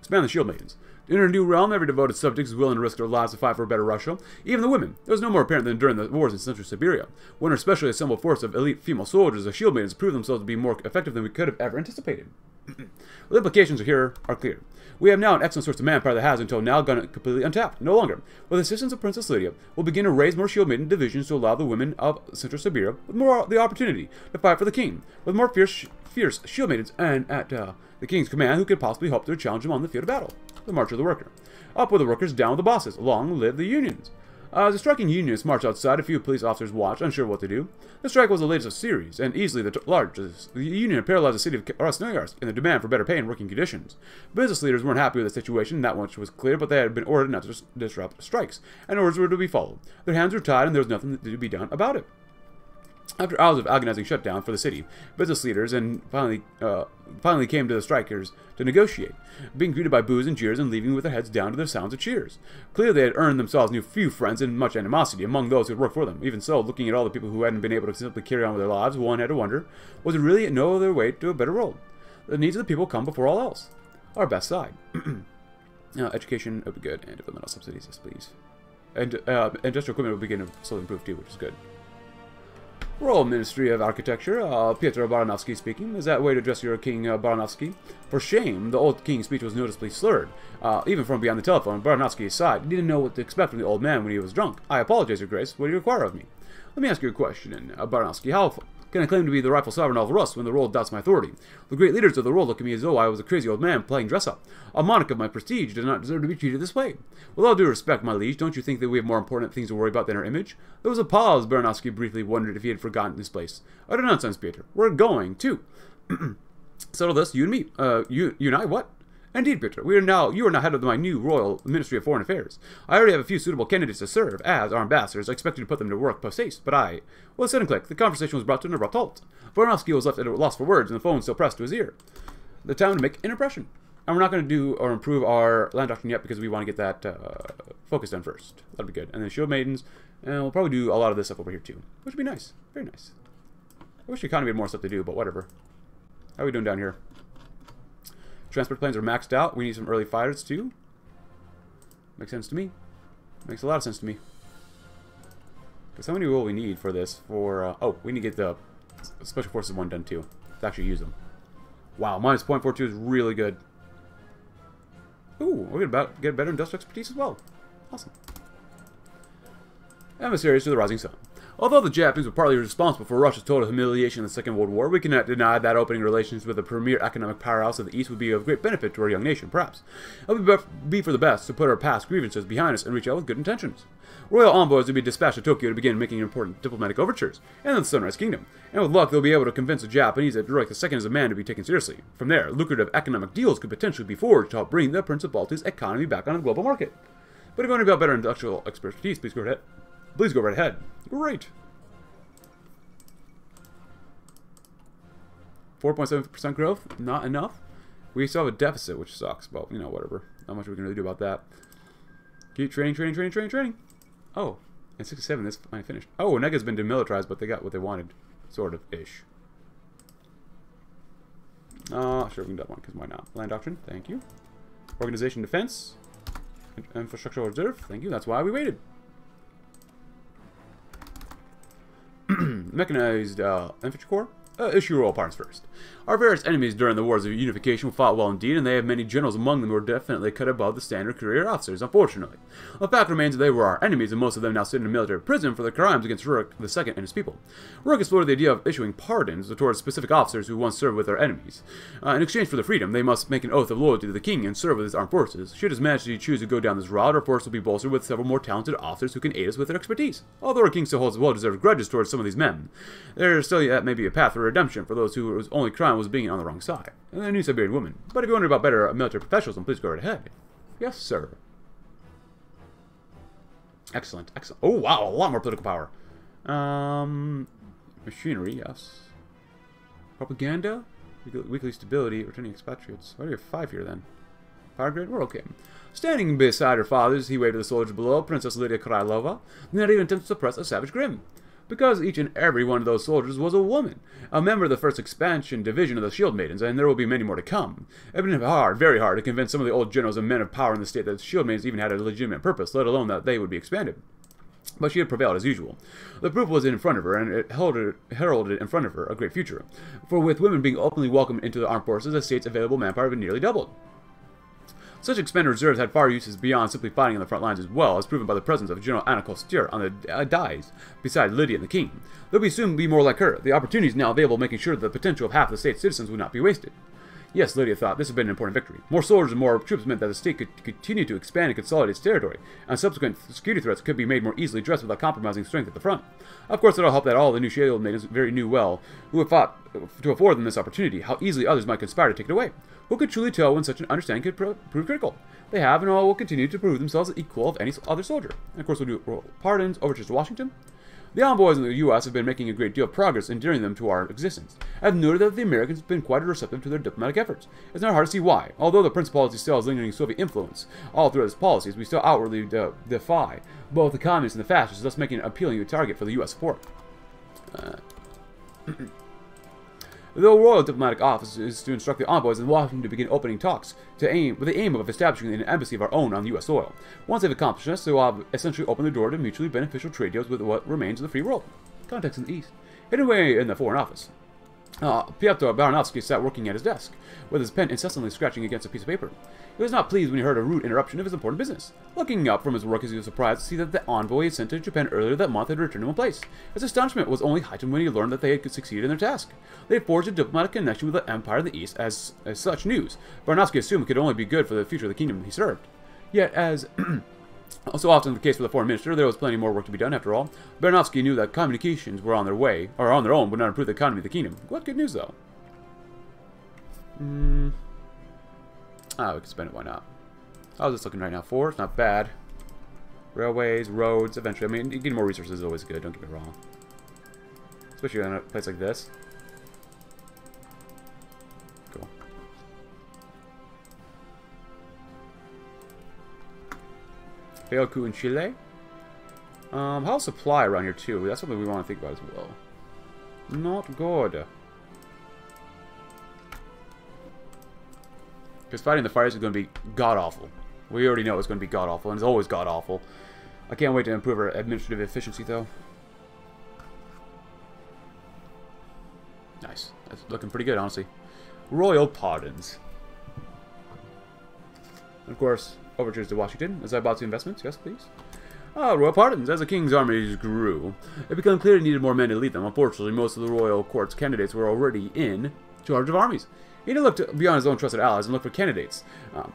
Expand the shield maidens. In her new realm, every devoted subject is willing to risk their lives to fight for a better Russia. Even the women. It was no more apparent than during the wars in Central Siberia, when her specially assembled force of elite female soldiers, the shield maidens, proved themselves to be more effective than we could have ever anticipated. the implications here are clear. We have now an excellent source of manpower that has until now gone completely untapped. No longer. With the assistance of Princess Lydia, we'll begin to raise more shield maiden divisions to allow the women of Central Siberia with more the opportunity to fight for the king, with more fierce, fierce shield maidens and at uh, the king's command who could possibly hope to challenge him on the field of battle. The March of the Worker. Up with the workers, down with the bosses. Long live the unions. Uh, as the striking unionists marched outside, a few police officers watched, unsure what to do. The strike was the latest of series, and easily the largest. The union had paralyzed the city of Krasnoyarsk in the demand for better pay and working conditions. Business leaders weren't happy with the situation, that much was clear, but they had been ordered not to disrupt strikes, and orders were to be followed. Their hands were tied, and there was nothing to be done about it. After hours of agonizing shutdown for the city, business leaders and finally uh, finally came to the strikers to negotiate, being greeted by boos and jeers and leaving with their heads down to the sounds of cheers. Clearly, they had earned themselves new few friends and much animosity among those who had worked for them. Even so, looking at all the people who hadn't been able to simply carry on with their lives, one had to wonder, was there really no other way to a better world? The needs of the people come before all else. Our best side. uh, education would be good, and developmental subsidies, yes, please. And uh, industrial equipment will begin to slowly improve too, which is good. Royal Ministry of Architecture, uh, Piotr Baranovsky speaking. Is that way to address your King uh, Baranovsky? For shame, the old king's speech was noticeably slurred. Uh, even from beyond the telephone, Baranovsky sighed. He didn't know what to expect from the old man when he was drunk. I apologize, Your Grace. What do you require of me? Let me ask you a question, uh, Baranovsky. How can I claim to be the rightful sovereign of Rus when the world doubts my authority? The great leaders of the world look at me as though I was a crazy old man playing dress-up. A monarch of my prestige does not deserve to be treated this way. With all due respect, my liege, don't you think that we have more important things to worry about than our image? There was a pause. Baranovsky briefly wondered if he had forgotten his place. Utter nonsense, Peter. We're going, too. Settle this, you and me. Uh, you, you and I, what? Indeed, Peter, we are now you are now head of my new Royal Ministry of Foreign Affairs. I already have a few suitable candidates to serve as our ambassadors, I expecting to put them to work post haste, but I Well sudden click, the conversation was brought to an abrupt halt. Baranovsky was left at a loss for words, and the phone still pressed to his ear. The time to make an impression. And we're not going to do or improve our land doctrine yet because we want to get that uh, focus done first. That'll be good. And then shield maidens, and we'll probably do a lot of this stuff over here too, which would be nice. Very nice. I wish the economy had more stuff to do, but whatever. How are we doing down here? Transport planes are maxed out. We need some early fighters too. Makes sense to me. Makes a lot of sense to me. Because how many will we need for this? For uh, Oh, we need to get the Special Forces one done too. To actually use them. Wow, minus 0.42 is really good. Ooh, we're going to get better industrial expertise as well. Awesome. Emissaries to the Rising Sun. Although the Japanese were partly responsible for Russia's total humiliation in the Second World War, we cannot deny that opening relations with the premier economic powerhouse of the East would be of great benefit to our young nation, perhaps. It would be for the best to put our past grievances behind us and reach out with good intentions. Royal envoys would be dispatched to Tokyo to begin making important diplomatic overtures, and then the Sunrise Kingdom. And with luck, they'll be able to convince the Japanese that Rurik II is a man to be taken seriously. From there, lucrative economic deals could potentially be forged to help bring the Prince of Balti's economy back on the global market. But if you want to about better industrial expertise, please go ahead. Please go right ahead. Great. 4.7% growth, not enough. We still have a deficit, which sucks. but, you know, whatever. Not much we can really do about that. Keep training, training, training, training, training. Oh, and 67, this finally finished. Oh, Nega's been demilitarized, but they got what they wanted. Sort of-ish. Uh, sure, we can do that one, because why not? Land Doctrine, thank you. Organization Defense. Infrastructural Reserve, thank you. That's why we waited. Mechanized uh, Infantry Corps. Uh, issue royal pardons first. Our various enemies during the Wars of Unification fought well indeed, and they have many generals among them who are definitely cut above the standard career officers, unfortunately. The fact remains that they were our enemies, and most of them now sit in a military prison for their crimes against Rurik II and his people. Rurik explored the idea of issuing pardons towards specific officers who once served with their enemies. Uh, in exchange for their freedom, they must make an oath of loyalty to the king and serve with his armed forces. Should his majesty choose to go down this route, our force will be bolstered with several more talented officers who can aid us with their expertise. Although our king still holds well-deserved grudges towards some of these men, there still yet may be a path for redemption for those whose only crime was being on the wrong side. And a new Siberian woman. But if you wonder about better military professionals, then please go right ahead. Yes, sir. Excellent, excellent. Oh, wow, a lot more political power. Um, machinery, yes. Propaganda? Weekly stability, returning expatriates. Do we have five here, then? Fire grade? We're okay. Standing beside her fathers, he waved to the soldier below, Princess Lydia Krylova, not even attempted to suppress a savage grin because each and every one of those soldiers was a woman, a member of the first expansion division of the Shield Maidens, and there will be many more to come. It has been hard, very hard, to convince some of the old generals and men of power in the state that the Shield Maidens even had a legitimate purpose, let alone that they would be expanded. But she had prevailed as usual. The proof was in front of her, and it heralded, heralded in front of her a great future. For with women being openly welcomed into the armed forces, the state's available manpower had nearly doubled. Such expanded reserves had far uses beyond simply fighting on the front lines as well, as proven by the presence of General Anna Kostier on the uh, dies, beside Lydia and the King. There be soon be more like her. The opportunities now available making sure that the potential of half the state's citizens would not be wasted. Yes, Lydia thought this had been an important victory. More soldiers and more troops meant that the state could continue to expand and consolidate its territory, and subsequent security threats could be made more easily addressed without compromising strength at the front. Of course, it all helped that all the new Shield maidens very knew well, who had fought to afford them this opportunity, how easily others might conspire to take it away. Who could truly tell when such an understanding could pro prove critical? They have and all will continue to prove themselves equal of any other soldier. And of course, we'll do pardons, overtures to Washington. The envoys in the U.S. have been making a great deal of progress in endearing them to our existence. I've noted that the Americans have been quite receptive to their diplomatic efforts. It's not hard to see why. Although the principality still has lingering Soviet influence all through its policies, we still outwardly de defy both the communists and the fascists, thus making it appealing target for the U.S. support. Uh, The Royal Diplomatic Office is to instruct the envoys in Washington to begin opening talks to aim with the aim of establishing an embassy of our own on U.S. soil. Once they've accomplished this, they will essentially opened the door to mutually beneficial trade deals with what remains of the free world. Context in the East. Hidden away in the Foreign Office. Uh, Pyotr Baranovsky sat working at his desk, with his pen incessantly scratching against a piece of paper. He was not pleased when he heard a rude interruption of his important business. Looking up from his work, he was surprised to see that the envoy sent to Japan earlier that month had returned to one place. His astonishment was only heightened when he learned that they had succeeded in their task. They had forged a diplomatic connection with the Empire of the East as, as such news. Baranovsky assumed it could only be good for the future of the kingdom he served. Yet, as So often the case for the foreign minister, there was plenty more work to be done after all. Baranovsky knew that communications were on their way, or on their own, would not improve the economy of the kingdom. What good news, though? Hmm. Ah, we can spend it, why not? How's this looking right now? Four? It's not bad. Railways, roads, eventually. I mean, getting more resources is always good, don't get me wrong. Especially in a place like this. Failed in Chile. Um, how's supply around here too? That's something we want to think about as well. Not good. Because fighting the fires is going to be god-awful. We already know it's going to be god-awful, and it's always god-awful. I can't wait to improve our administrative efficiency, though. Nice. That's looking pretty good, honestly. Royal pardons. Of course, overtures to Washington. As I bought the investments, yes, please. Ah, royal pardons. As the king's armies grew, it became clear he needed more men to lead them. Unfortunately, most of the royal court's candidates were already in charge of armies. He looked beyond his own trusted allies and looked for candidates um,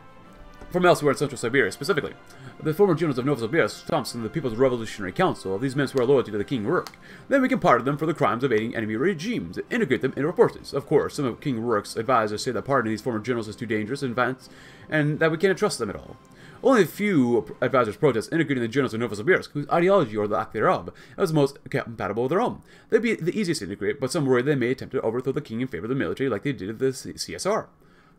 from elsewhere in Central Siberia, specifically. The former generals of Novosibirsk, Tomsk, the People's Revolutionary Council, these men swear loyalty to the King Rurik. Then we can pardon them for the crimes of aiding enemy regimes and integrate them into our forces. Of course, some of King Rurik's advisors say that pardoning these former generals is too dangerous and, and that we can't trust them at all. Only a few advisors protest integrating the generals of Novosibirsk, whose ideology or lack thereof is most compatible with their own. They'd be the easiest to integrate, but some worry they may attempt to overthrow the king in favor of the military like they did with the CSR.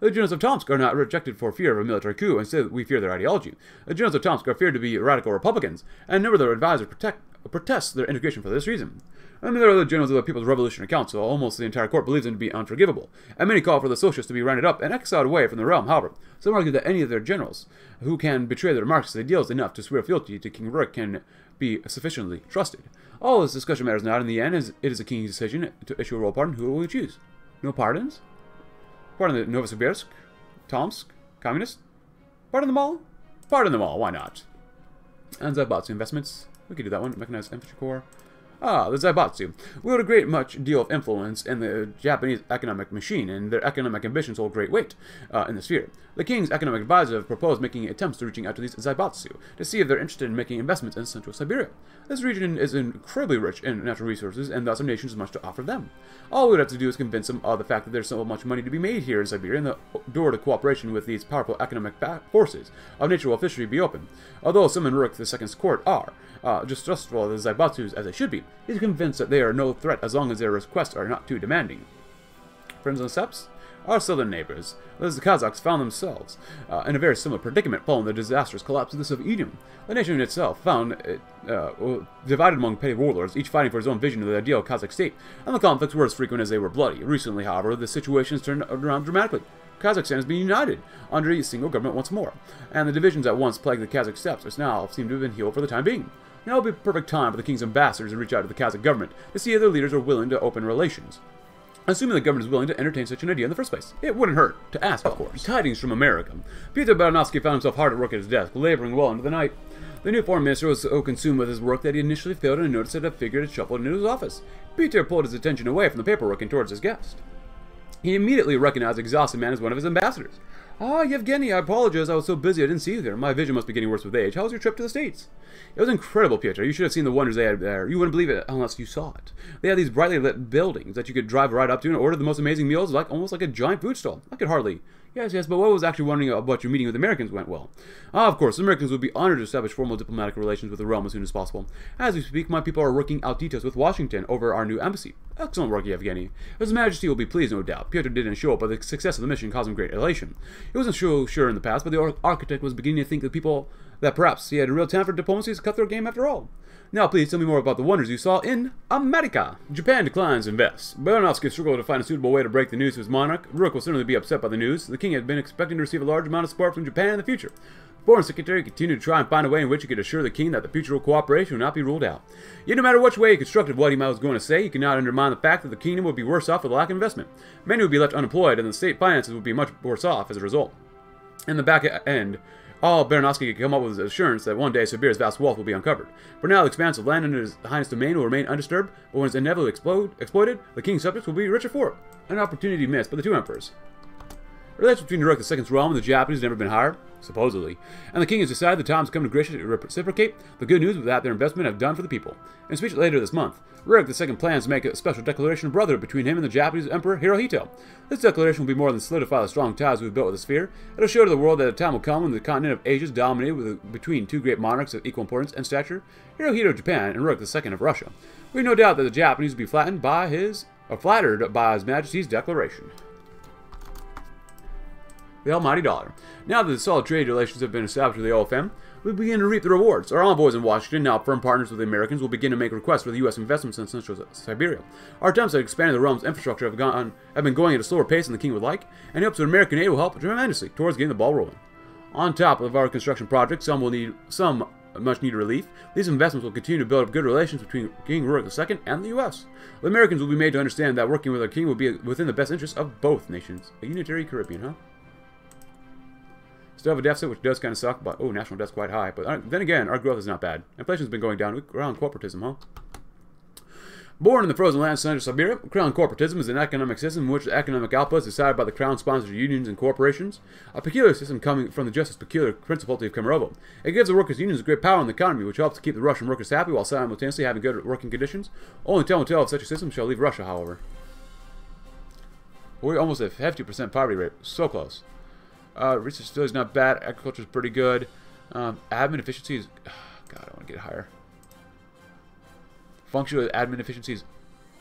The generals of Tomsk are not rejected for fear of a military coup, instead we fear their ideology. The generals of Tomsk are feared to be radical Republicans, and a number of their advisors protect, protest their integration for this reason. And there are other generals of the People's Revolutionary Council, almost the entire court believes them to be unforgivable, and many call for the socialists to be rounded up and exiled away from the realm. However, some argue that any of their generals who can betray their Marxist ideals enough to swear fealty to King Rurik can be sufficiently trusted. All this discussion matters not in the end, as it is the king's decision to issue a royal pardon. Who will we choose? No pardons? Pardon the Novosibirsk, Tomsk, Communist. Pardon them all? Pardon them all, why not? And Zaibatsu investments. We could do that one. Mechanized Infantry Corps. Ah, the Zaibatsu wield a great much deal of influence in the Japanese economic machine, and their economic ambitions hold great weight uh, in the sphere. The king's economic advisors have proposed making attempts to reaching out to these Zaibatsu to see if they're interested in making investments in central Siberia. This region is incredibly rich in natural resources, and thus our nation has much to offer them. All we would have to do is convince them of the fact that there's so much money to be made here in Siberia, and the door to cooperation with these powerful economic forces of nature will officially be open. Although some in Rurik II's court are, uh, just of the Zaibatsus as they should be, he's convinced that they are no threat as long as their requests are not too demanding. Friends on steppes? Our southern neighbors, as the Kazakhs found themselves uh, in a very similar predicament following the disastrous collapse of the Soviet Union. The nation itself found it uh, divided among petty warlords, each fighting for his own vision of the ideal Kazakh state, and the conflicts were as frequent as they were bloody. Recently, however, the situation has turned around dramatically. Kazakhstan has been united under a single government once more, and the divisions that once plagued the Kazakh steppes now seem to have been healed for the time being. Now would be a perfect time for the king's ambassadors to reach out to the Kazakh government to see if their leaders are willing to open relations. Assuming the government is willing to entertain such an idea in the first place. It wouldn't hurt to ask, of course. Tidings from America. Peter Baranovsky found himself hard at work at his desk, laboring well into the night. The new foreign minister was so consumed with his work that he initially failed to notice that a figure had shuffled into his office. Peter pulled his attention away from the paperwork and towards his guest. He immediately recognized the exhausted man as one of his ambassadors. Ah, Yevgeny, I apologize. I was so busy I didn't see you there. My vision must be getting worse with age. How was your trip to the States? It was incredible, Piotr. You should have seen the wonders they had there. You wouldn't believe it unless you saw it. They had these brightly lit buildings that you could drive right up to and order the most amazing meals, like almost like a giant food stall. I could hardly. Yes, yes, but what was actually wondering about your meeting with Americans went well. Ah, of course, the Americans would be honored to establish formal diplomatic relations with the realm as soon as possible. As we speak, my people are working out details with Washington over our new embassy. Excellent work, Yevgeny. His Majesty will be pleased, no doubt. Piotr didn't show up, but the success of the mission caused him great elation. He wasn't so sure in the past, but the architect was beginning to think that people that perhaps he had a real talent for diplomacy's cutthroat game after all. Now, please tell me more about the wonders you saw in America. Japan declines to invest. Baranovsky struggled to find a suitable way to break the news to his monarch. Rook will certainly be upset by the news. The king had been expecting to receive a large amount of support from Japan in the future. Foreign Secretary continued to try and find a way in which he could assure the king that the future cooperation would not be ruled out. Yet no matter which way he constructed what he was going to say, he could not undermine the fact that the kingdom would be worse off with lack of investment. Many would be left unemployed, and the state finances would be much worse off as a result. In the back end, all Baranovsky could come up with was assurance that one day Siberia's vast wealth will be uncovered. For now, the expanse of land under his highness' domain will remain undisturbed, but when it's inevitably explode, exploited, the king's subjects will be richer for it. An opportunity missed by the two emperors. Relations between Rurik II's realm and the Japanese have never been higher, supposedly, and the king has decided the time has come to graciously reciprocate the good news that their investment have done for the people. In a speech later this month, Rurik II plans to make a special declaration of brotherhood between him and the Japanese Emperor Hirohito. This declaration will be more than solidify the strong ties we've built with the sphere. It'll show to the world that a time will come when the continent of Asia is dominated between two great monarchs of equal importance and stature, Hirohito of Japan and Rurik II of Russia. We have no doubt that the Japanese will be flattened by his, or flattered by His Majesty's declaration. The almighty dollar. Now that the solid trade relations have been established with the OFN, we begin to reap the rewards. Our envoys in Washington, now firm partners with the Americans, will begin to make requests for the U.S. investments in Central Siberia. Our attempts at expanding the realm's infrastructure have, gone, have been going at a slower pace than the King would like, and he hopes that American aid will help tremendously towards getting the ball rolling. On top of our construction projects, some will need some much needed relief. These investments will continue to build up good relations between King Rurik II and the U.S. The Americans will be made to understand that working with our king will be within the best interests of both nations. A unitary Caribbean, huh? Still have a deficit, which does kind of suck, but oh, national debt's quite high. But uh, then again, our growth is not bad. Inflation's been going down. We Crown corporatism, huh? Born in the frozen lands of Siberia, Crown corporatism is an economic system in which the economic output is decided by the Crown-sponsored unions and corporations, a peculiar system coming from the just as peculiar principality of Kemerovo. It gives the workers' unions great power in the economy, which helps to keep the Russian workers happy while simultaneously having good working conditions. Only time will tell if such a system shall leave Russia, however. We're almost at 50% poverty rate. So close. Uh, research still is not bad. Agriculture is pretty good. Um, admin efficiency is... God, I want to get higher. Functional admin efficiency is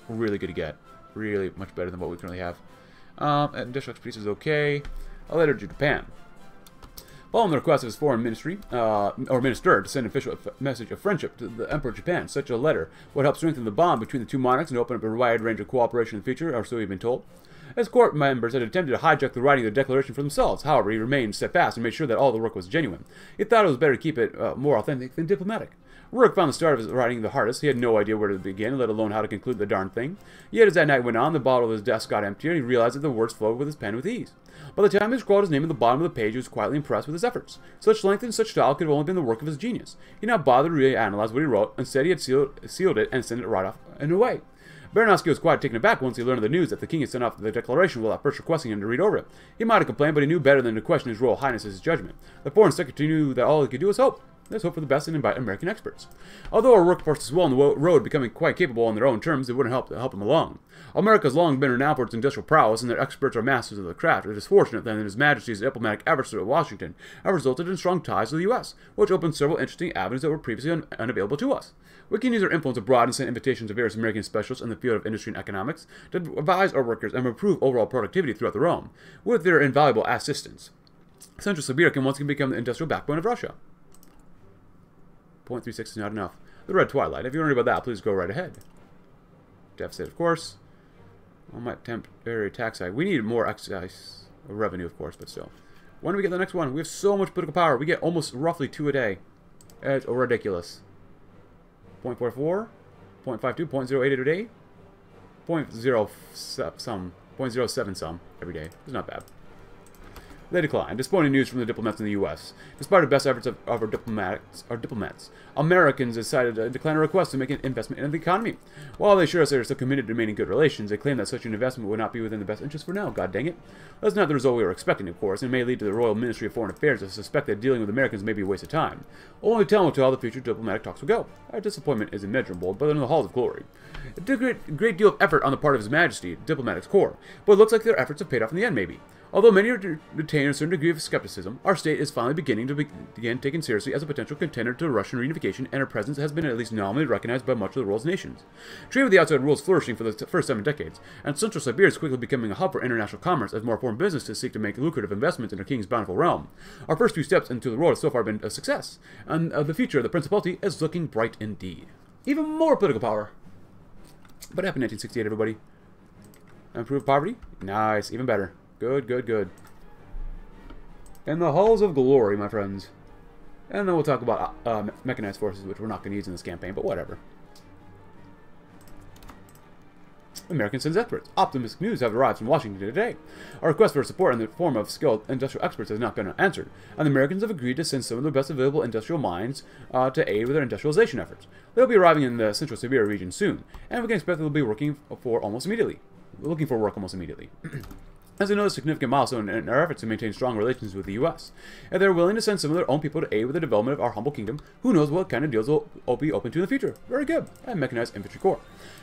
really good to get. Really much better than what we currently have. Um, industrial expertise is okay. A letter to Japan. Following the request of his foreign ministry, uh, or minister, to send an official message of friendship to the Emperor of Japan, such a letter would help strengthen the bond between the two monarchs and open up a wide range of cooperation in the future, or so we've been told. His court members had attempted to hijack the writing of the declaration for themselves. However, he remained steadfast and made sure that all the work was genuine. He thought it was better to keep it uh, more authentic than diplomatic. Rourke found the start of his writing the hardest. He had no idea where to begin, let alone how to conclude the darn thing. Yet as that night went on, the bottle of his desk got emptier, and he realized that the words flowed with his pen with ease. By the time he scrawled his name at the bottom of the page, he was quietly impressed with his efforts. Such length and such style could have only been the work of his genius. He did not bother to really analyze what he wrote. Instead, he had sealed, sealed it and sent it right off and away. Baranovsky was quite taken aback once he learned the news that the king had sent off the declaration without first requesting him to read over it. He might have complained, but he knew better than to question his Royal Highness's judgment. The Foreign Secretary knew that all he could do was hope. Let's hope for the best and invite American experts. Although our workforce is well on the road, becoming quite capable on their own terms, it wouldn't help to help them along. America has long been renowned for its industrial prowess, and their experts are masters of the craft. It is fortunate then that His Majesty's diplomatic efforts at Washington have resulted in strong ties to the U.S., which opened several interesting avenues that were previously un unavailable to us. We can use our influence abroad and send invitations to various American specialists in the field of industry and economics to advise our workers and improve overall productivity throughout the realm, with their invaluable assistance. Central Siberia can once again become the industrial backbone of Russia. 0.36 is not enough. The Red Twilight. If you're wondering about that, please go right ahead. Deficit, of course. On my temporary tax side. We need more excise revenue, of course, but still. When do we get the next one? We have so much political power. We get almost roughly two a day. It's ridiculous. 0.44, 0.52, 0.08 a day, 0.0 some, 0.07 some every day. It's not bad. They declined. Disappointing news from the diplomats in the U.S. Despite our best efforts of, of our diplomats, our diplomats, Americans decided to decline a request to make an investment in the economy. While they assure us they are still committed to maintaining good relations, they claim that such an investment would not be within the best interest for now. God dang it. That's not the result we were expecting, of course, and may lead to the Royal Ministry of Foreign Affairs to suspect that dealing with Americans may be a waste of time. Only time will tell how the future diplomatic talks will go. Our disappointment is immeasurable, but in the halls of glory. It took a great, great deal of effort on the part of His Majesty, Diplomatic's Corps, but it looks like their efforts have paid off in the end, maybe. Although many retain a certain degree of skepticism, our state is finally beginning to be begin taken seriously as a potential contender to Russian reunification, and our presence has been at least nominally recognized by much of the world's nations. Trade with the outside world is flourishing for the first seven decades, and Central Siberia is quickly becoming a hub for international commerce as more foreign businesses seek to make lucrative investments in our king's bountiful realm. Our first few steps into the world have so far been a success, and uh, the future of the Principality is looking bright indeed. Even more political power. But happy 1968, everybody. Improved poverty? Nice, even better. Good, good, good. In the halls of glory, my friends. And then we'll talk about uh, mechanized forces, which we're not going to use in this campaign, but whatever. American sends experts. Optimistic news have arrived from Washington today. Our request for support in the form of skilled industrial experts has not been answered, and the Americans have agreed to send some of the best available industrial minds uh, to aid with their industrialization efforts. They'll be arriving in the Central Siberia region soon, and we can expect they'll be working for almost immediately. Looking for work almost immediately. as another significant milestone in our efforts to maintain strong relations with the U.S. If they're willing to send some of their own people to aid with the development of our humble kingdom, who knows what kind of deals will be open to in the future. Very good. And Mechanized Infantry Corps.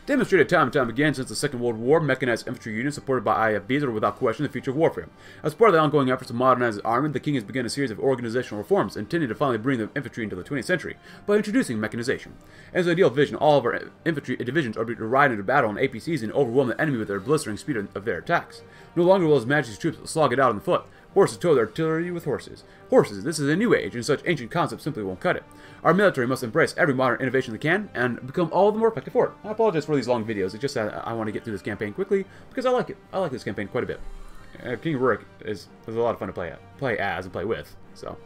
Demonstrated time and time again since the Second World War, mechanized infantry units supported by IFVs are without question the future of warfare. As part of the ongoing efforts to modernize his army, the King has begun a series of organizational reforms intended to finally bring the infantry into the 20th century by introducing mechanization. As an ideal vision, all of our infantry divisions are to ride into battle on APCs and overwhelm the enemy with their blistering speed of their attacks. No longer His Majesty's troops slog it out on the foot, Horses tow their artillery with horses. Horses, this is a new age, and such ancient concepts simply won't cut it. Our military must embrace every modern innovation they can, and become all the more effective for it. I apologize for these long videos, it's just that I want to get through this campaign quickly, because I like it. I like this campaign quite a bit. Uh, King Rurik is, is a lot of fun to play at, play as and play with, so.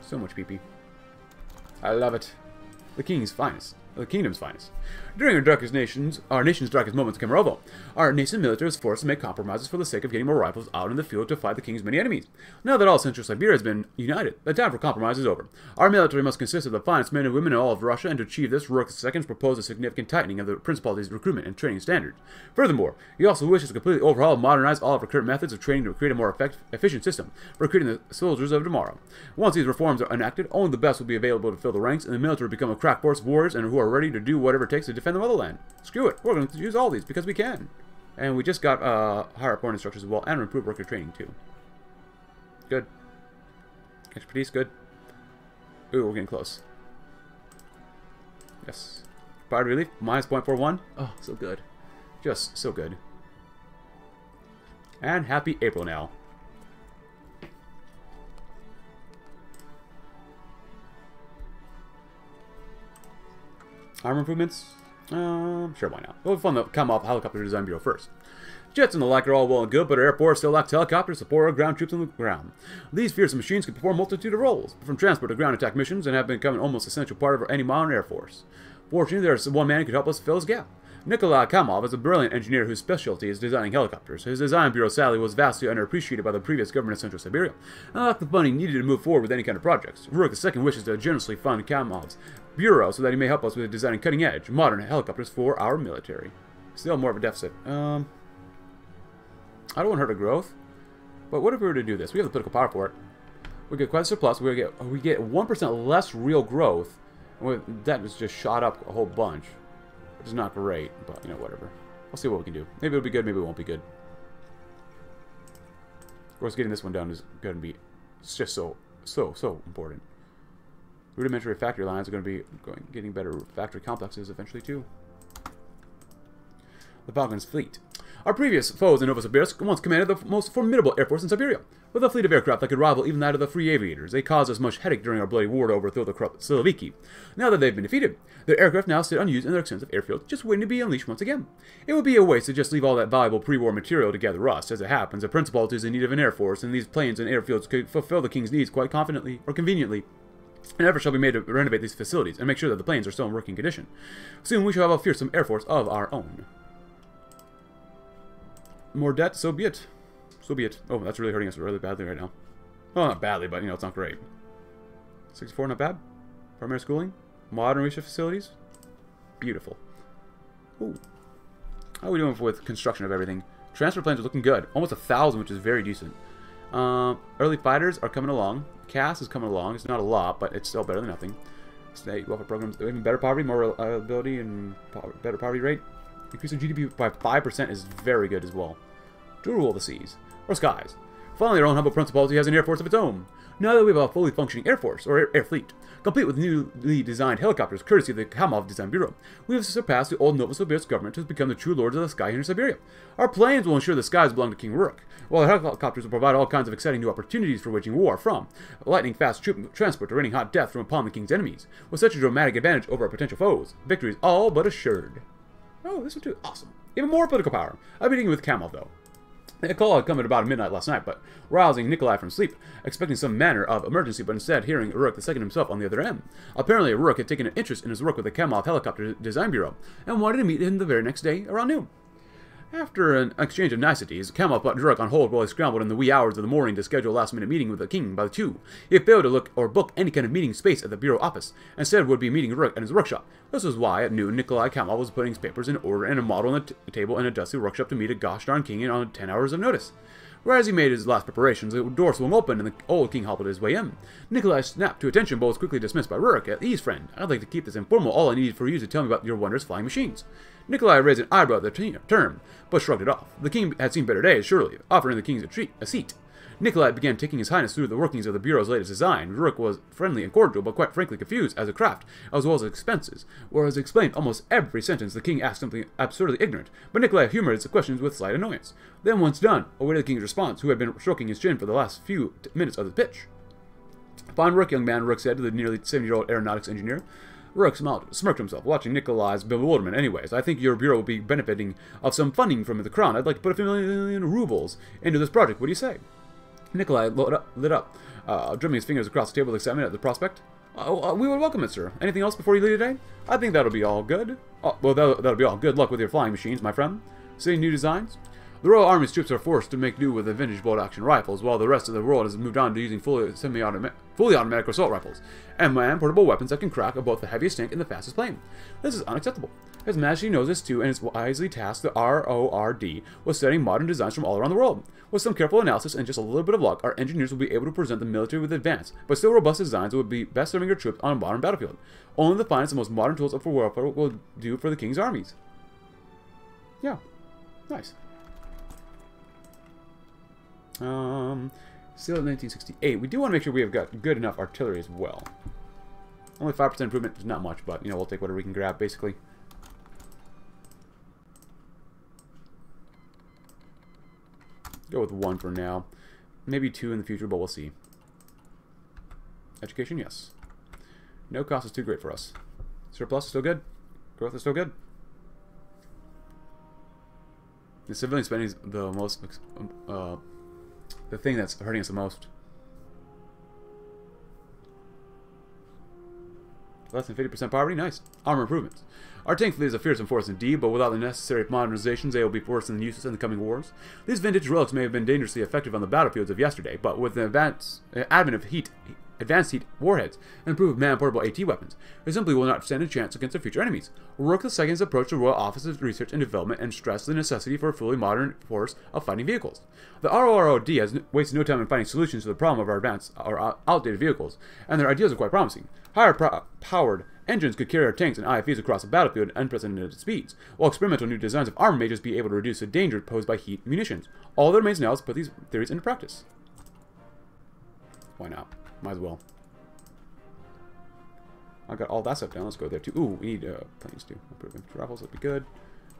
So much PP. I love it. The king's finest the kingdom's finest. During our darkest nations, our nation's darkest moments in Kemerovo, our nascent military was forced to make compromises for the sake of getting more rifles out in the field to fight the king's many enemies. Now that all Central Siberia has been united, the time for compromise is over. Our military must consist of the finest men and women in all of Russia, and to achieve this, Rurik II proposed a significant tightening of the Principality's recruitment and training standards. Furthermore, he also wishes to completely overhaul and modernize all of our current methods of training to create a more efficient system for recruiting the soldiers of tomorrow. Once these reforms are enacted, only the best will be available to fill the ranks, and the military will become a crack force of warriors and who are ready to do whatever it takes to defend the motherland. Screw it. We're going to use all these because we can. And we just got uh, higher point instructors as well and improved worker training too. Good. Expertise, good. Ooh, we're getting close. Yes. Priority relief, minus 0.41. Oh, so good. Just so good. And happy April now. Arm improvements? Um, sure, why not? We'll fund the Kamov Helicopter Design Bureau first. Jets and the like are all well and good, but our Air Force still lacks helicopters to support our ground troops on the ground. These fearsome machines can perform a multitude of roles, from transport to ground attack missions, and have become an almost essential part of any modern Air Force. Fortunately, there's one man who could help us fill this gap. Nikolai Kamov is a brilliant engineer whose specialty is designing helicopters. His design bureau sadly was vastly underappreciated by the previous government of Central Siberia, and lacked the money needed to move forward with any kind of projects. Rurik II wishes to generously fund Kamov's bureau so that he may help us with designing cutting-edge, modern helicopters for our military. Still more of a deficit. Um, I don't want her to growth, but what if we were to do this? We have the political power for it. We get quite a surplus. We get we get one percent less real growth. That was just shot up a whole bunch. Which is not great, but, you know, whatever. We'll see what we can do. Maybe it'll be good, maybe it won't be good. Of course, getting this one done is going to be... It's just so, so, so important. Rudimentary factory lines are going to be going, getting better factory complexes eventually, too. The Balkan's fleet. Our previous foes in Novosibirsk once commanded the most formidable air force in Siberia. With a fleet of aircraft that could rival even that of the free aviators, they caused us much headache during our bloody war to overthrow the corrupt Siloviki. Now that they've been defeated, their aircraft now sit unused in their extensive airfield, just waiting to be unleashed once again. It would be a waste to just leave all that valuable pre-war material to gather rust. As it happens, the Principality is in need of an air force, and these planes and airfields could fulfill the king's needs quite confidently or conveniently. An effort shall be made to renovate these facilities and make sure that the planes are still in working condition. Soon we shall have a fearsome air force of our own. More debt, so be it. So be it. Oh, that's really hurting us really badly right now. Well, not badly, but, you know, it's not great. 64, not bad. Primary schooling. Modern research facilities. Beautiful. Ooh. How are we doing with construction of everything? Transfer planes are looking good. Almost a thousand, which is very decent. Um, early fighters are coming along. CAS is coming along. It's not a lot, but it's still better than nothing. State welfare programs, even better poverty, more uh, reliability, and po better poverty rate. Increasing GDP by 5% is very good as well. To rule the seas, or skies. Finally, our own humble principality has an air force of its own. Now that we have a fully functioning air force, or air, air fleet, complete with newly designed helicopters courtesy of the Kamov Design Bureau, we have surpassed the old Novosibirsk government to become the true lords of the sky here in Siberia. Our planes will ensure the skies belong to King Rurik, while our helicopters will provide all kinds of exciting new opportunities for waging war from lightning-fast troop transport to raining hot death from upon the King's enemies. With such a dramatic advantage over our potential foes, victory is all but assured. Oh, this is too awesome. Even more political power. I'm meeting with Kamov, though. A call had come at about midnight last night, but rousing Nikolai from sleep, expecting some manner of emergency, but instead hearing Rurik II himself on the other end. Apparently, Rurik had taken an interest in his work with the Kamov Helicopter Design Bureau, and wanted to meet him the very next day, around noon. After an exchange of niceties, Kamov put Druk on hold while he scrambled in the wee hours of the morning to schedule a last-minute meeting with the king by the two. He failed to look or book any kind of meeting space at the bureau office, and said would be meeting Druk at his workshop. This was why, at noon, Nikolai Kamov was putting his papers in order and a model on the table in a dusty workshop to meet a gosh darn king on ten hours of notice. Whereas he made his last preparations, the door swung open and the old king hobbled his way in. Nikolai snapped to attention, but was quickly dismissed by Rurik. At ease, friend. I'd like to keep this informal. All I need for you to tell me about your wondrous flying machines. Nikolai raised an eyebrow at the term, but shrugged it off. The king had seen better days, surely, offering the king a, treat, a seat. Nikolai began taking his highness through the workings of the Bureau's latest design. Rurik was friendly and cordial, but quite frankly confused as a craft, as well as expenses. Whereas he explained almost every sentence, the king asked something absurdly ignorant, but Nikolai humored his questions with slight annoyance. Then, once done, awaited the king's response, who had been stroking his chin for the last few minutes of the pitch. Fine work, young man, Rook said to the nearly 70-year-old aeronautics engineer. Smiled, smirked himself, watching Nikolai's bewilderment. Anyways, I think your bureau will be benefiting of some funding from the crown. I'd like to put a few million rubles into this project. What do you say? Nikolai lit up, uh, drumming his fingers across the table with excitement at the prospect. Uh, uh, we would welcome it, sir. Anything else before you leave today? I think that'll be all good. Oh, well, that'll, that'll be all. Good luck with your flying machines, my friend. See new designs? The Royal Army's troops are forced to make do with the vintage bolt-action rifles, while the rest of the world has moved on to using fully semi-automatic fully automatic assault rifles, and man portable weapons that can crack both the heaviest tank and the fastest plane. This is unacceptable. His Majesty knows this too, and is wisely tasked the RORD with studying modern designs from all around the world. With some careful analysis and just a little bit of luck, our engineers will be able to present the military with advanced, but still robust designs that would be best serving your troops on a modern battlefield. Only the finest and most modern tools for warfare will do for the King's armies. Yeah, nice. Um, still 1968. We do want to make sure we have got good enough artillery as well. Only 5% improvement is not much, but, you know, we'll take whatever we can grab, basically. Go with one for now. Maybe two in the future, but we'll see. Education, yes. No cost is too great for us. Surplus is still good. Growth is still good. The civilian spending is the most uh, the thing that's hurting us the most. Less than 50% poverty? Nice. Armor improvements. Our tank fleet is a fearsome force indeed, but without the necessary modernizations, they will be worse than useless in the coming wars. These vintage relics may have been dangerously effective on the battlefields of yesterday, but with the advance, uh, advent of heat advanced heat warheads, and improved man-portable AT weapons. They simply will not stand a chance against their future enemies. Rourke II's approach to Royal Office of Research and Development and stressed the necessity for a fully modern force of fighting vehicles. The ROROD has wasted no time in finding solutions to the problem of our advanced or outdated vehicles, and their ideas are quite promising. Higher powered engines could carry our tanks and IFVs across the battlefield at unprecedented speeds, while experimental new designs of armor may just be able to reduce the danger posed by heat munitions. All that remains now is put these theories into practice. Why not? Might as well. I got all that stuff down. Let's go there too. Ooh, we need uh, planes too. Improving travels. That'd be good.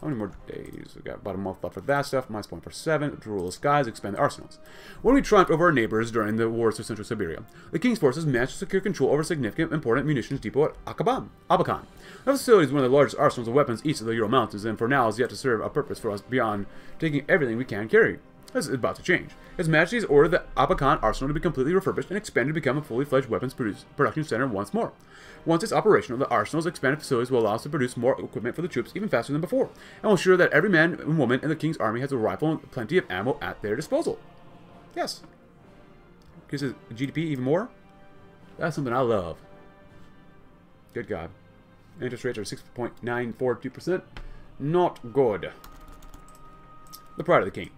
How many more days? We got about a month left for that stuff. Minus point for seven. To rule the skies, expand the arsenals. When we triumphed over our neighbors during the wars of Central Siberia, the King's forces managed to secure control over significant important munitions depot at Akaban, Abakan. The facility is one of the largest arsenals of weapons east of the Ural Mountains, and for now is yet to serve a purpose for us beyond taking everything we can carry. This is about to change. His Majesty has ordered the Abakan arsenal to be completely refurbished and expanded to become a fully fledged weapons production center once more. Once it's operational, the arsenal's expanded facilities will allow us to produce more equipment for the troops even faster than before, and will ensure that every man and woman in the King's army has a rifle and plenty of ammo at their disposal. Yes. Increases GDP even more? That's something I love. Good God. Interest rates are 6.942%. Not good. The pride of the king.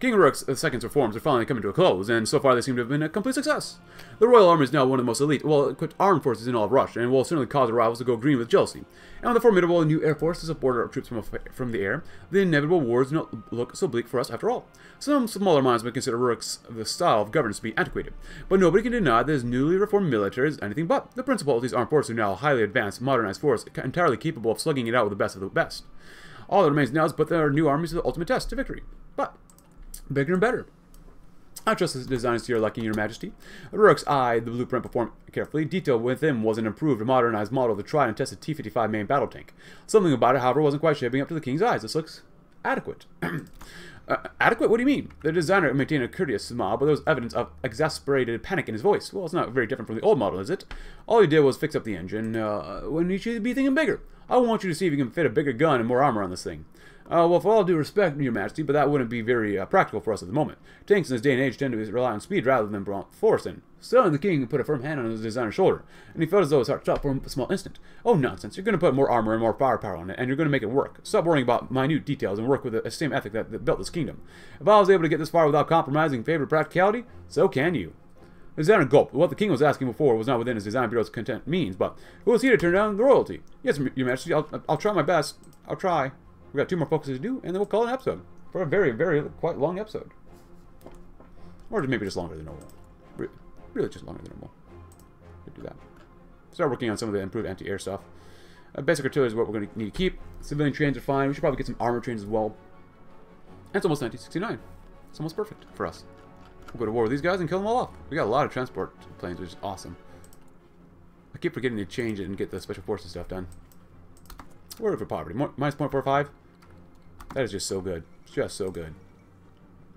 King Rook's uh, second reforms are finally coming to a close, and so far they seem to have been a complete success. The Royal Army is now one of the most elite, well-equipped armed forces in all of Russia, and will certainly cause rivals to go green with jealousy. And with a formidable new air force to support our troops from, from the air, the inevitable wars do not look so bleak for us after all. Some smaller minds may consider Rook's the style of governance to be antiquated, but nobody can deny that his newly reformed military is anything but. The principal of these armed forces are now a highly advanced, modernized force, entirely capable of slugging it out with the best of the best. All that remains now is put their new armies to the ultimate test, to victory. But Bigger and better. I trust the designs to your liking, your majesty. Rourke's eye, the blueprint performed carefully. Detailed within was an improved, modernized model of the tried and tested T-55 main battle tank. Something about it, however, wasn't quite shaping up to the king's eyes. This looks adequate. uh, adequate? What do you mean? The designer maintained a courteous smile, but there was evidence of exasperated panic in his voice. Well, it's not very different from the old model, is it? All he did was fix up the engine. Uh, when you should be thinking bigger. I want you to see if you can fit a bigger gun and more armor on this thing. Uh, well, for all due respect, Your Majesty, but that wouldn't be very uh, practical for us at the moment. Tanks in this day and age tend to rely on speed rather than force, and still the king put a firm hand on his designer's shoulder, and he felt as though his heart stopped for a small instant. Oh, nonsense. You're going to put more armor and more firepower on it, and you're going to make it work. Stop worrying about minute details and work with the same ethic that, that built this kingdom. If I was able to get this far without compromising favor practicality, so can you. The designer gulped. What the king was asking before was not within his design bureau's content means, but who was he to turn down the royalty? Yes, Your Majesty, I'll, I'll try my best. I'll try. We've got two more focuses to do, and then we'll call it an episode. For a very, very, quite long episode. Or maybe just longer than normal. Re really just longer than normal. Do that. Start working on some of the improved anti-air stuff. Uh, basic artillery is what we're going to need to keep. Civilian trains are fine. We should probably get some armor trains as well. And it's almost 1969. It's almost perfect for us. We'll go to war with these guys and kill them all off. We got a lot of transport planes, which is awesome. I keep forgetting to change it and get the special forces stuff done. Word for poverty. More, minus 0.45. That is just so good. It's just so good.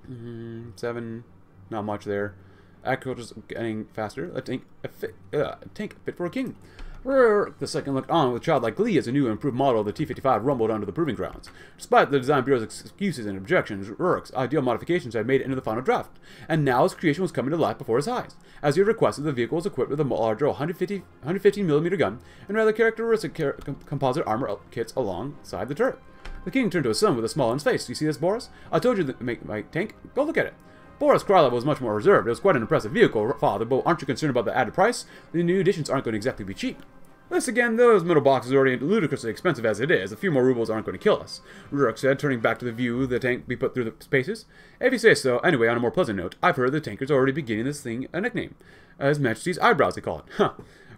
Mm, seven. Not much there. Agriculture's getting faster. A tank, a, fit, uh, a tank fit for a king. The second looked on with childlike glee as a new and improved model of the T-55 rumbled onto the proving grounds. Despite the Design Bureau's excuses and objections, Rurik's ideal modifications had made it into the final draft, and now his creation was coming to life before his eyes. As he had requested, the vehicle was equipped with a larger 150, 115mm gun and rather characteristic char composite armor kits alongside the turret. The king turned to his son with a smile on his face. You see this, Boris? I told you to make my tank. Go look at it. Boris Krylov was much more reserved. It was quite an impressive vehicle, father, but aren't you concerned about the added price? The new additions aren't going to exactly be cheap. This again, those middle boxes are already ludicrously expensive as it is. A few more rubles aren't going to kill us. Rurik said, turning back to the view the tank be put through the spaces. If you say so. Anyway, on a more pleasant note, I've heard the tankers already beginning this thing a nickname. His Majesty's eyebrows, they call it. Huh.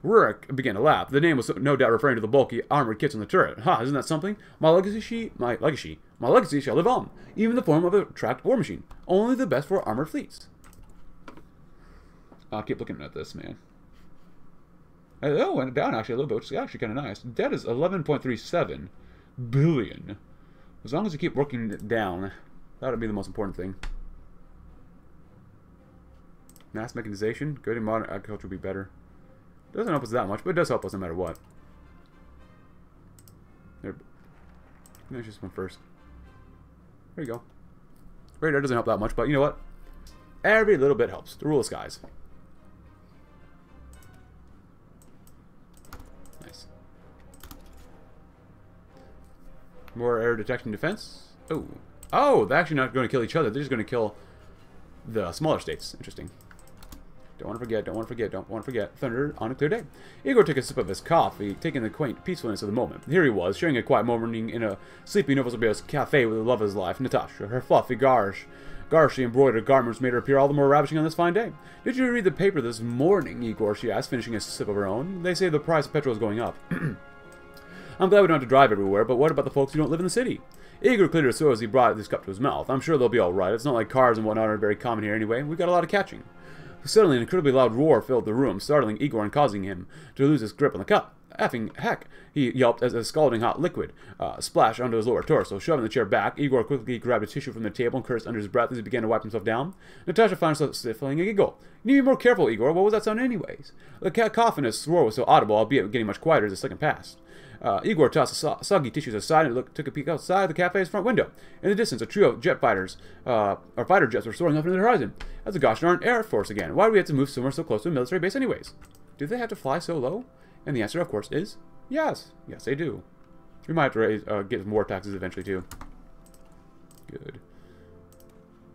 Rurik began to laugh. The name was no doubt referring to the bulky armored kits on the turret. Ha, huh, isn't that something? My legacy, my legacy, my legacy shall live on, even in the form of a tracked war machine. Only the best for armored fleets. I'll keep looking at this, man. Oh, went down actually a little bit, which is actually kind of nice. Debt is 11.37 billion. As long as you keep working it down, that would be the most important thing. Mass mechanization, good in modern agriculture would be better. Doesn't help us that much, but it does help us no matter what. There. Finish this one first. There you go. Radar doesn't help that much, but you know what? Every little bit helps. The rule of skies. More air detection defense. Oh. Oh, they're actually not going to kill each other. They're just going to kill the smaller states. Interesting. Don't want to forget, don't want to forget, don't want to forget. Thunder on a clear day. Igor took a sip of his coffee, taking the quaint peacefulness of the moment. Here he was, sharing a quiet morning in a sleepy Novosibirsk cafe with the love of his life, Natasha. Her fluffy garsh, garshy embroidered garments made her appear all the more ravishing on this fine day. Did you read the paper this morning, Igor, she asked, finishing a sip of her own. They say the price of petrol is going up. I'm glad we don't have to drive everywhere, but what about the folks who don't live in the city? Igor cleared his throat as he brought this cup to his mouth. I'm sure they'll be alright. It's not like cars and whatnot are very common here anyway. We've got a lot of catching. Suddenly, an incredibly loud roar filled the room, startling Igor and causing him to lose his grip on the cup. Effing heck, he yelped as a scalding hot liquid uh, splashed onto his lower torso. Shoving the chair back, Igor quickly grabbed a tissue from the table and cursed under his breath as he began to wipe himself down. Natasha found herself stifling a giggle. You need to be more careful, Igor. What was that sound anyways? The cacophonous roar was so audible, albeit getting much quieter as the second passed. Uh, Igor tossed the soggy tissues aside and looked, took a peek outside the cafe's front window. In the distance, a trio of jet fighters, uh, or fighter jets, were soaring up into the horizon. That's a gosh darn Air Force again. Why do we have to move somewhere so close to a military base anyways? Do they have to fly so low? And the answer, of course, is yes. Yes, they do. We might have to raise, uh, get more taxes eventually, too. Good.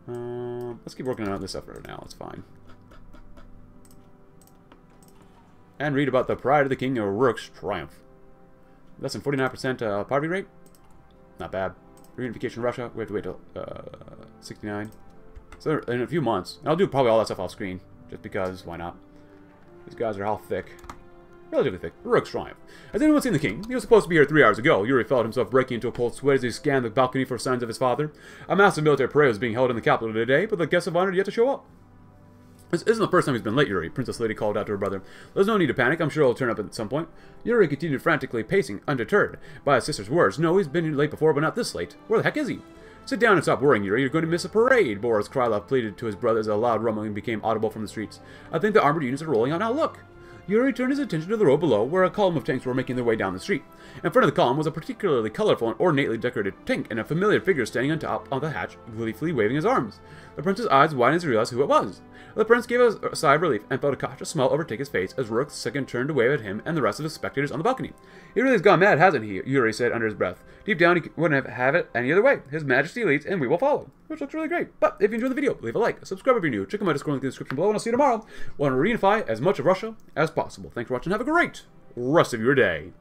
Um, let's keep working on this stuff right now. It's fine. And read about the pride of the king of Rook's triumph. Less than 49% uh, poverty rate. Not bad. Reunification of Russia. We have to wait till uh, 69. So in a few months. And I'll do probably all that stuff off screen. Just because, why not? These guys are how thick? Relatively thick. Rook's Triumph. Has anyone seen the king? He was supposed to be here three hours ago. Yuri felt himself breaking into a cold sweat as he scanned the balcony for signs of his father. A massive military parade was being held in the capital today, but the guests of honor had yet to show up. This isn't the first time he's been late, Yuri, Princess Lydia called out to her brother. There's no need to panic. I'm sure he'll turn up at some point. Yuri continued frantically pacing, undeterred by his sister's words. No, he's been late before, but not this late. Where the heck is he? Sit down and stop worrying, Yuri. You're going to miss a parade, Boris Krylov pleaded to his brother as a loud rumbling became audible from the streets. I think the armored units are rolling out now. Look! Yuri turned his attention to the road below, where a column of tanks were making their way down the street. In front of the column was a particularly colorful and ornately decorated tank, and a familiar figure standing on top of the hatch, gleefully waving his arms. The prince's eyes widened as he realized who it was. The prince gave a sigh of relief and felt a cautious smile overtake his face as Rook II turned to wave at him and the rest of the spectators on the balcony. He really has gone mad, hasn't he? Yuri said under his breath. Deep down, he wouldn't have it any other way. His majesty leads, and we will follow. Which looks really great. But if you enjoyed the video, leave a like, subscribe if you're new, check out my Discord link in the description below, and I'll see you tomorrow. Want to reunify as much of Russia as possible. Thanks for watching. Have a great rest of your day.